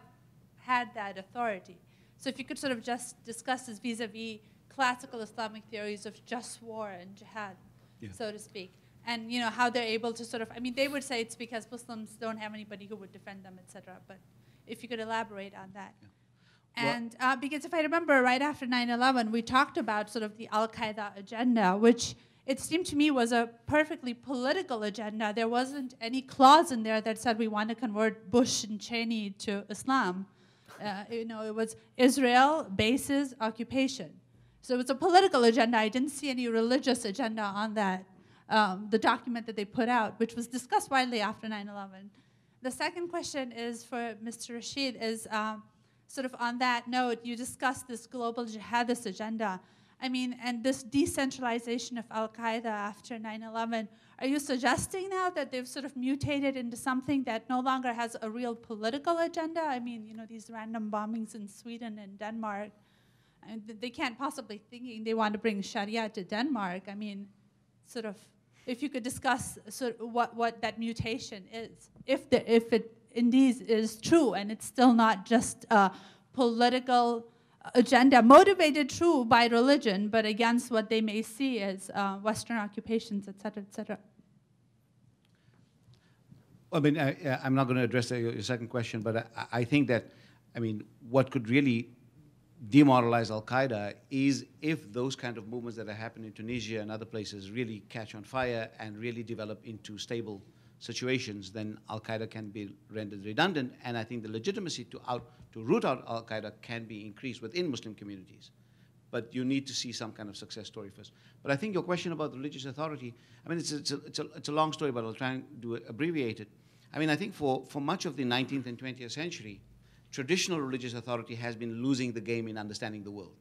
had that authority. So if you could sort of just discuss this vis-a-vis classical Islamic theories of just war and jihad, yeah. so to speak. And you know how they're able to sort of, I mean, they would say it's because Muslims don't have anybody who would defend them, etc. But if you could elaborate on that. Yeah. And uh, because if I remember, right after 9/11, we talked about sort of the Al Qaeda agenda, which it seemed to me was a perfectly political agenda. There wasn't any clause in there that said we want to convert Bush and Cheney to Islam. Uh, you know, it was Israel, bases, occupation. So it was a political agenda. I didn't see any religious agenda on that, um, the document that they put out, which was discussed widely after 9-11. The second question is for Mr. Rashid, is um, sort of on that note, you discussed this global jihadist agenda. I mean, and this decentralization of Al-Qaeda after 9-11, are you suggesting now that they've sort of mutated into something that no longer has a real political agenda? I mean, you know, these random bombings in Sweden and Denmark, and they can't possibly thinking they want to bring Sharia to Denmark. I mean, sort of, if you could discuss sort of what, what that mutation is, if, the, if it indeed is true and it's still not just a political agenda motivated true by religion, but against what they may see as uh, Western occupations, et cetera, et cetera. I mean, I, am not going to address your second question, but I, I think that, I mean, what could really demoralize Al Qaeda is if those kind of movements that are happening in Tunisia and other places really catch on fire and really develop into stable situations, then Al Qaeda can be rendered redundant. And I think the legitimacy to out to root out Al Qaeda can be increased within Muslim communities. But you need to see some kind of success story first. But I think your question about religious authority, I mean, it's, it's, a, it's, a, it's a long story, but I'll try and do it, abbreviate it. I mean, I think for, for much of the 19th and 20th century, traditional religious authority has been losing the game in understanding the world.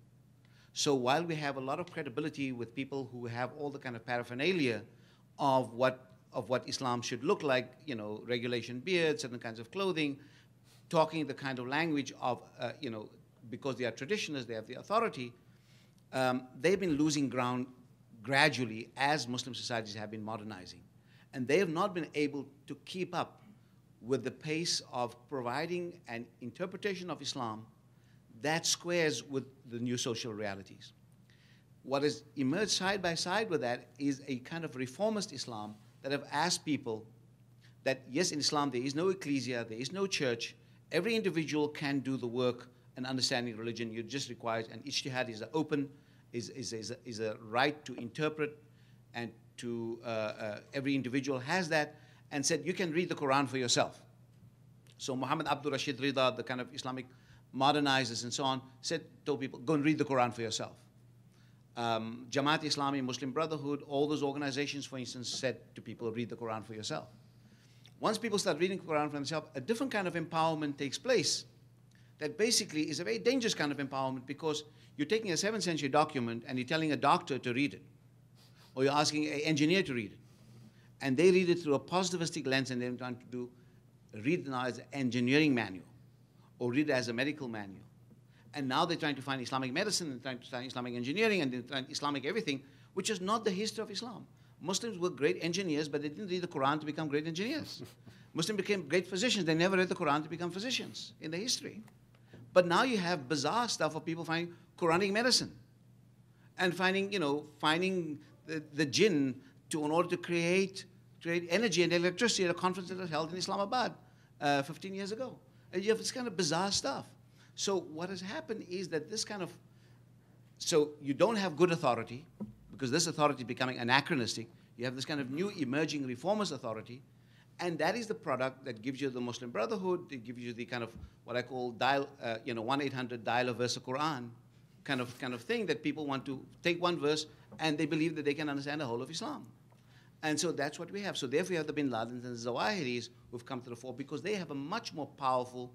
So while we have a lot of credibility with people who have all the kind of paraphernalia of what of what Islam should look like, you know, regulation beards, certain kinds of clothing, talking the kind of language of, uh, you know, because they are traditionalists, they have the authority, um, they've been losing ground gradually as Muslim societies have been modernizing. And they have not been able to keep up with the pace of providing an interpretation of Islam that squares with the new social realities. What has emerged side by side with that is a kind of reformist Islam that have asked people that yes, in Islam there is no ecclesia, there is no church. Every individual can do the work and understanding religion. You just require, and ijtihad is open, is, is, is, a, is a right to interpret, and to uh, uh, every individual has that, and said you can read the Quran for yourself. So Muhammad Abduh Rashid Rida, the kind of Islamic modernizers and so on, said, told people, go and read the Quran for yourself. Um, Jamaat Islami, Muslim Brotherhood, all those organizations, for instance, said to people, read the Quran for yourself. Once people start reading the Quran for themselves, a different kind of empowerment takes place that basically is a very dangerous kind of empowerment because you're taking a 7th century document and you're telling a doctor to read it, or you're asking an engineer to read it. And they read it through a positivistic lens and they're trying to do read it as an engineering manual or read it as a medical manual. And now they're trying to find Islamic medicine and trying to find Islamic engineering and trying Islamic everything, which is not the history of Islam. Muslims were great engineers, but they didn't read the Quran to become great engineers. Muslims became great physicians. They never read the Quran to become physicians in the history. But now you have bizarre stuff of people finding Quranic medicine and finding, you know, finding the, the jinn to, in order to create, create energy and electricity at a conference that was held in Islamabad uh, 15 years ago. And you have this kind of bizarre stuff. So what has happened is that this kind of, so you don't have good authority because this authority is becoming anachronistic. You have this kind of new emerging reformist authority, and that is the product that gives you the Muslim Brotherhood. It gives you the kind of what I call dial, uh, you know, one eight hundred dial a verse of Quran, kind of kind of thing that people want to take one verse and they believe that they can understand the whole of Islam. And so that's what we have. So therefore, you have the Bin Ladens and the Zawahiris who've come to the fore because they have a much more powerful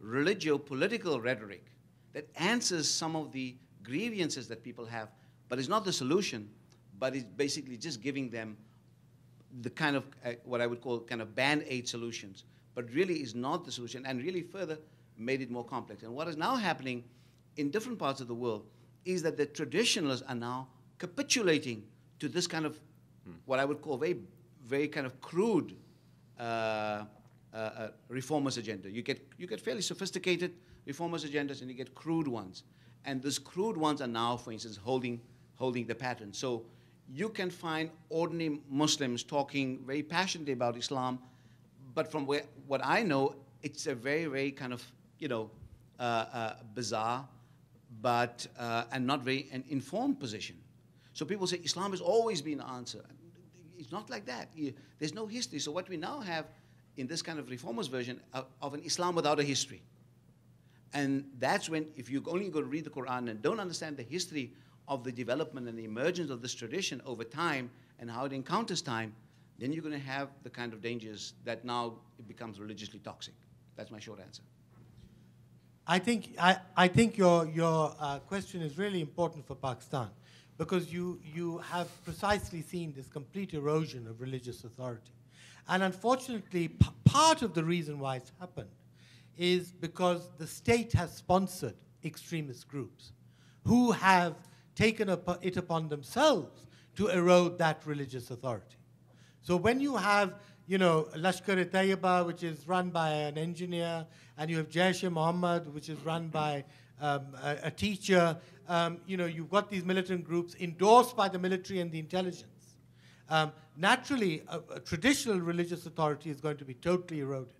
religio-political rhetoric that answers some of the grievances that people have, but it's not the solution, but it's basically just giving them the kind of uh, what I would call kind of band-aid solutions, but really is not the solution, and really further made it more complex. And what is now happening in different parts of the world is that the traditionalists are now capitulating to this kind of hmm. what I would call very, very kind of crude uh, uh, uh, reformers agenda. You get, you get fairly sophisticated reformers agendas and you get crude ones. And those crude ones are now, for instance, holding, holding the pattern. So you can find ordinary Muslims talking very passionately about Islam, but from where, what I know, it's a very, very kind of, you know, uh, uh, bizarre, but, uh, and not very an informed position. So people say Islam has always been the answer. It's not like that. There's no history. So what we now have in this kind of reformist version of, of an Islam without a history. And that's when, if you only go to read the Quran and don't understand the history of the development and the emergence of this tradition over time and how it encounters time, then you're going to have the kind of dangers that now it becomes religiously toxic. That's my short answer. I think, I, I think your, your uh, question is really important for Pakistan because you, you have precisely seen this complete erosion of religious authority. And unfortunately, part of the reason why it's happened is because the state has sponsored extremist groups who have taken it upon themselves to erode that religious authority. So when you have, you know, Lashkar-e-Tayyiba, which is run by an engineer, and you have Jaish-e-Mohammed, which is run by um, a, a, teacher, um, you know, you've got these militant groups endorsed by the military and the intelligence. Um, naturally, a, a, traditional religious authority is going to be totally eroded.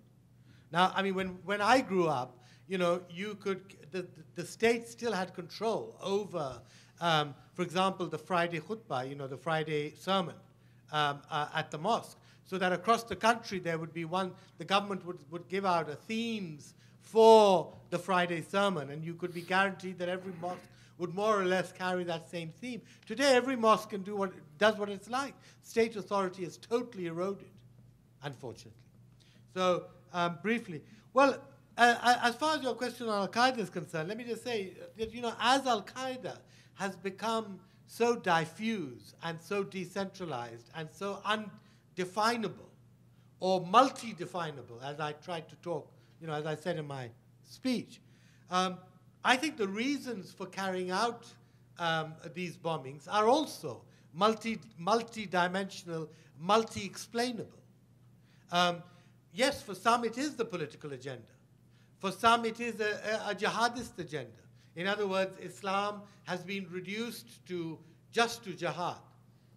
Now, I mean, when, when I grew up, you know, you could, the, the state still had control over, um, for example, the Friday khutbah, you know, the Friday sermon um, uh, at the mosque. So that across the country there would be one, the government would, would give out a themes for the Friday sermon, and you could be guaranteed that every mosque would more or less carry that same theme. Today, every mosque can do what does what it's like. State authority is totally eroded, unfortunately. So, um, briefly, well, uh, uh, as far as your question on Al Qaeda is concerned, let me just say that you know, as Al Qaeda has become so diffuse and so decentralized and so undefinable or multi-definable, as I tried to talk you know, as I said in my speech. Um, I think the reasons for carrying out um, these bombings are also multi, multi-dimensional, multi-explainable. Um, yes, for some it is the political agenda. For some it is a, a, a jihadist agenda. In other words, Islam has been reduced to just to jihad.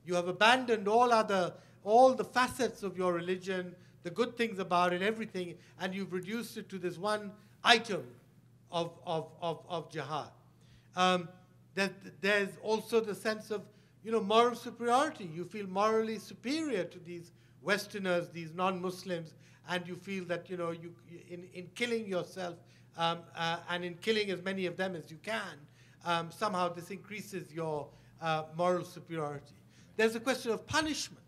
You have abandoned all other, all the facets of your religion, the good things about it, everything, and you've reduced it to this one item of, of, of, of jihad. Um, that there's also the sense of you know, moral superiority. You feel morally superior to these Westerners, these non-Muslims, and you feel that you know, you, in, in killing yourself um, uh, and in killing as many of them as you can, um, somehow this increases your uh, moral superiority. There's a question of punishment.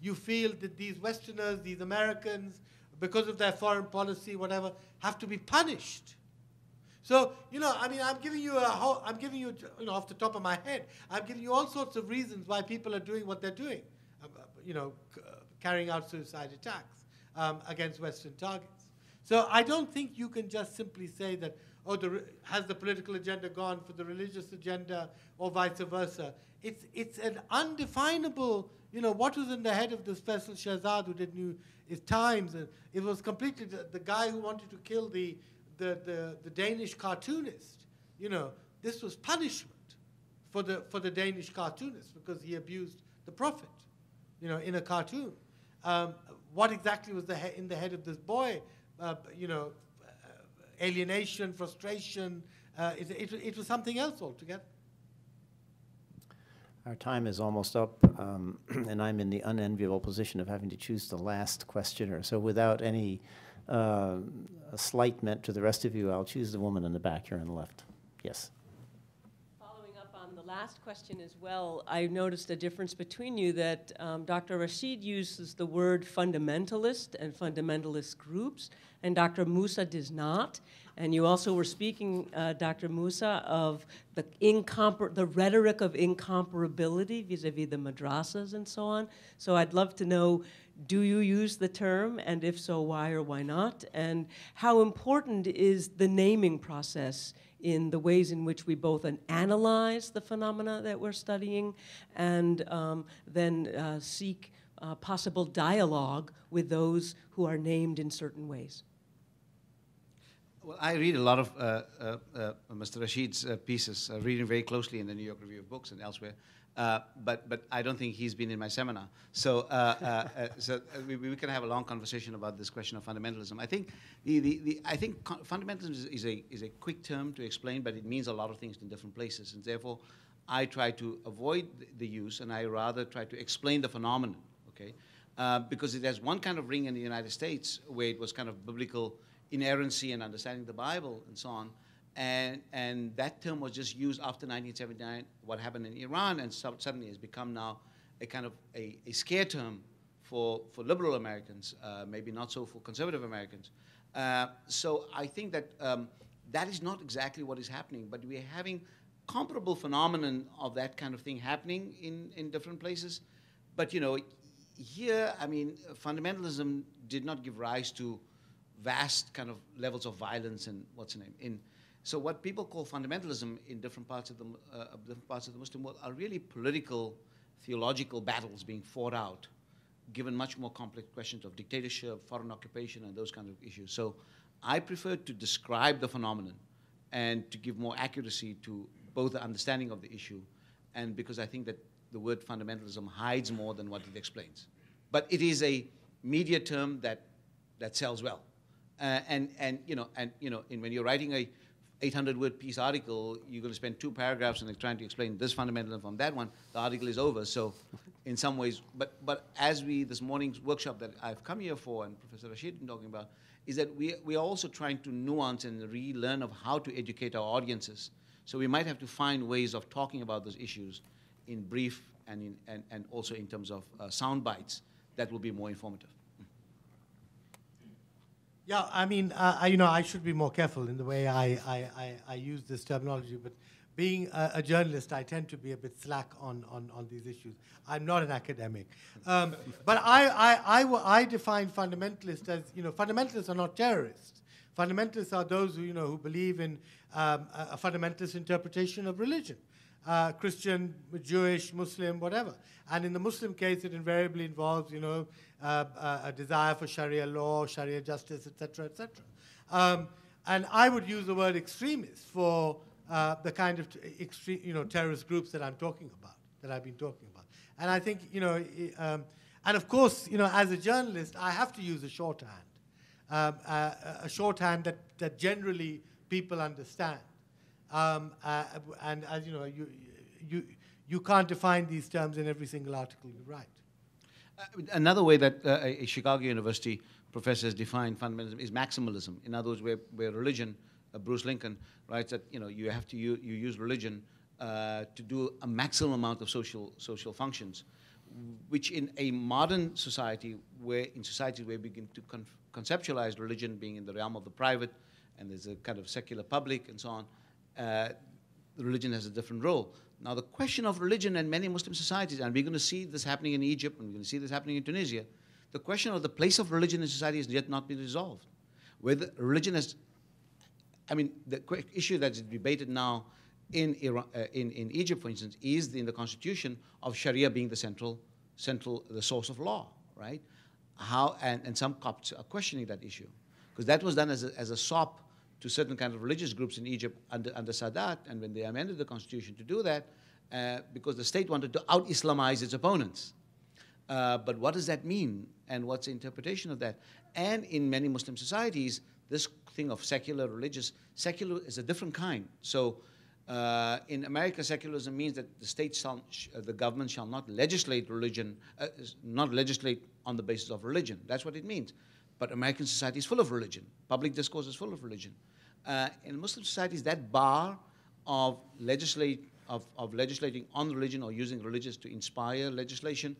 You feel that these Westerners, these Americans, because of their foreign policy, whatever, have to be punished. So, you know, I mean, I'm giving you a whole, I'm giving you, you know, off the top of my head, I'm giving you all sorts of reasons why people are doing what they're doing, uh, you know, uh, carrying out suicide attacks um, against Western targets. So I don't think you can just simply say that, oh, the, has the political agenda gone for the religious agenda or vice versa. It's, it's an undefinable, you know, what was in the head of this Faisal Shahzad who did New Times? And it was completely the, the guy who wanted to kill the the, the, the Danish cartoonist, you know, this was punishment for the, for the Danish cartoonist because he abused the prophet, you know, in a cartoon. Um, what exactly was the in the head of this boy? Uh, you know, uh, alienation, frustration. Uh, it, it, it, was something else altogether. Our time is almost up, um, and I'm in the unenviable position of having to choose the last questioner. So, without any uh, a slight meant to the rest of you, I'll choose the woman in the back here on the left. Yes. Following up on the last question as well, I noticed a difference between you that um, Dr. Rashid uses the word fundamentalist and fundamentalist groups, and Dr. Moosa does not. And you also were speaking, uh, Dr. Moosa, of the, incompar- the rhetoric of incomparability vis a vis the madrasas and so on. So I'd love to know do you use the term, and if so, why or why not? And how important is the naming process in the ways in which we both analyze the phenomena that we're studying and um, then uh, seek uh, possible dialogue with those who are named in certain ways? Well, I read a lot of uh, uh, uh Mr. Rashid's uh, pieces, reading very closely in the New York Review of Books and elsewhere. Uh, but but I don't think he's been in my seminar. So uh, uh, uh so we, we, can have a long conversation about this question of fundamentalism. I think the, the, the I think fundamentalism is, is, a is a quick term to explain, but it means a lot of things in different places, and therefore I try to avoid the use, and I rather try to explain the phenomenon. Okay, uh, because it has one kind of ring in the United States where it was kind of biblical inerrancy and understanding the Bible and so on. And, and that term was just used after 1979, what happened in Iran, and so, suddenly has become now a kind of a, a scare term for, for liberal Americans, uh, maybe not so for conservative Americans. Uh, so I think that um, that is not exactly what is happening, but we're having comparable phenomenon of that kind of thing happening in, in different places. But you know, here, I mean, fundamentalism did not give rise to vast kind of levels of violence and what's the name in so what people call fundamentalism in different parts of the, uh, different parts of the Muslim world are really political, theological battles being fought out, given much more complex questions of dictatorship, foreign occupation, and those kinds of issues. So I prefer to describe the phenomenon and to give more accuracy to both the understanding of the issue, and because I think that the word fundamentalism hides more than what it explains. But it is a media term that, that sells well. Uh, and, and, you know, and, you know, and when you're writing a 800 word piece article, you're going to spend two paragraphs and trying to explain this fundamental from that one, the article is over. So, in some ways, but, but as we, this morning's workshop that I've come here for and Professor Rashid been talking about, is that we, we are also trying to nuance and relearn of how to educate our audiences. So we might have to find ways of talking about those issues in brief and, in, and, and also in terms of uh, sound bites that will be more informative. Yeah, I mean, uh, I, you know, I should be more careful in the way I, I, I, I use this terminology, but being a, a, journalist, I tend to be a bit slack on, on, on these issues. I'm not an academic. Um, but I, I, I, I define fundamentalists as, you know, fundamentalists are not terrorists. Fundamentalists are those who, you know, who believe in um, a, a fundamentalist interpretation of religion. Uh, Christian, Jewish, Muslim, whatever. And in the Muslim case, it invariably involves, you know, uh, uh, a desire for Sharia law, Sharia justice, etc., etc. Um, and I would use the word extremist for uh, the kind of extreme, you know, terrorist groups that I'm talking about, that I've been talking about. And I think, you know, um, and of course, you know, as a journalist, I have to use a shorthand, um, uh, a shorthand that, that generally people understand. Um, uh, and as you know, you, you, you can't define these terms in every single article you write. Uh, another way that uh, a Chicago University professor has defined fundamentalism is maximalism. In other words, where, where religion, uh, Bruce Lincoln writes that you know you have to you use religion uh, to do a maximum amount of social social functions, which in a modern society, where in societies where we begin to con conceptualize religion being in the realm of the private, and there's a kind of secular public and so on, uh, religion has a different role. Now, the question of religion in many Muslim societies, and we're going to see this happening in Egypt, and we're going to see this happening in Tunisia, the question of the place of religion in society has yet not been resolved. Whether religion has, I mean, the issue that's debated now in, Iran, uh, in, in Egypt, for instance, is in the constitution of Sharia being the central, central, the source of law, right? How, and, and some Copts are questioning that issue. Because that was done as a, as a sop to certain kind of religious groups in Egypt under, under Sadat, and when they amended the constitution to do that, uh, because the state wanted to out-Islamize its opponents. Uh, but what does that mean, and what's the interpretation of that? And in many Muslim societies, this thing of secular, religious, secular is a different kind. So uh, in America, secularism means that the state shall, uh, the government shall not legislate religion, uh, not legislate on the basis of religion. That's what it means. But American society is full of religion. Public discourse is full of religion uh, in Muslim societies, that bar of, legislate, of, of legislating on religion or using religious to inspire legislation,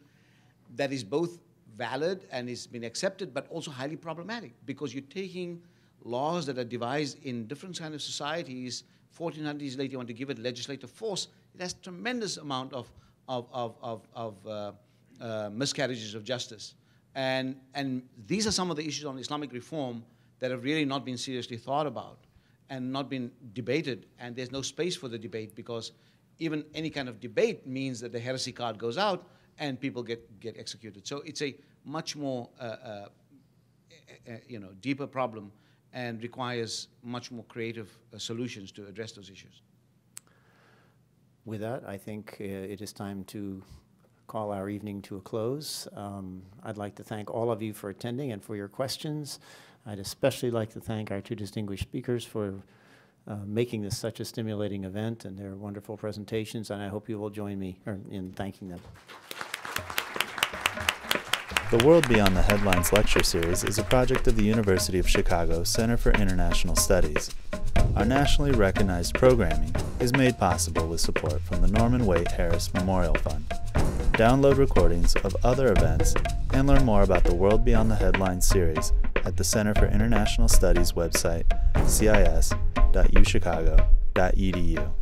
that is both valid and has been accepted, but also highly problematic because you're taking laws that are devised in different kind of societies. 1400 years later, you want to give it legislative force. It has tremendous amount of, of, of, of, of uh, uh, miscarriages of justice. And, and these are some of the issues on Islamic reform that have really not been seriously thought about and not been debated, and there's no space for the debate because even any kind of debate means that the heresy card goes out and people get, get executed. So it's a much more, uh, uh, uh, you know, deeper problem and requires much more creative uh, solutions to address those issues. With that, I think uh, it is time to call our evening to a close. Um, I'd like to thank all of you for attending and for your questions. I'd especially like to thank our two distinguished speakers for uh, making this such a stimulating event and their wonderful presentations, and I hope you will join me in thanking them. The World Beyond the Headlines lecture series is a project of the University of Chicago Center for International Studies. Our nationally recognized programming is made possible with support from the Norman Wait Harris Memorial Fund. Download recordings of other events and learn more about the World Beyond the Headlines series at the Center for International Studies website, cis.uchicago.edu.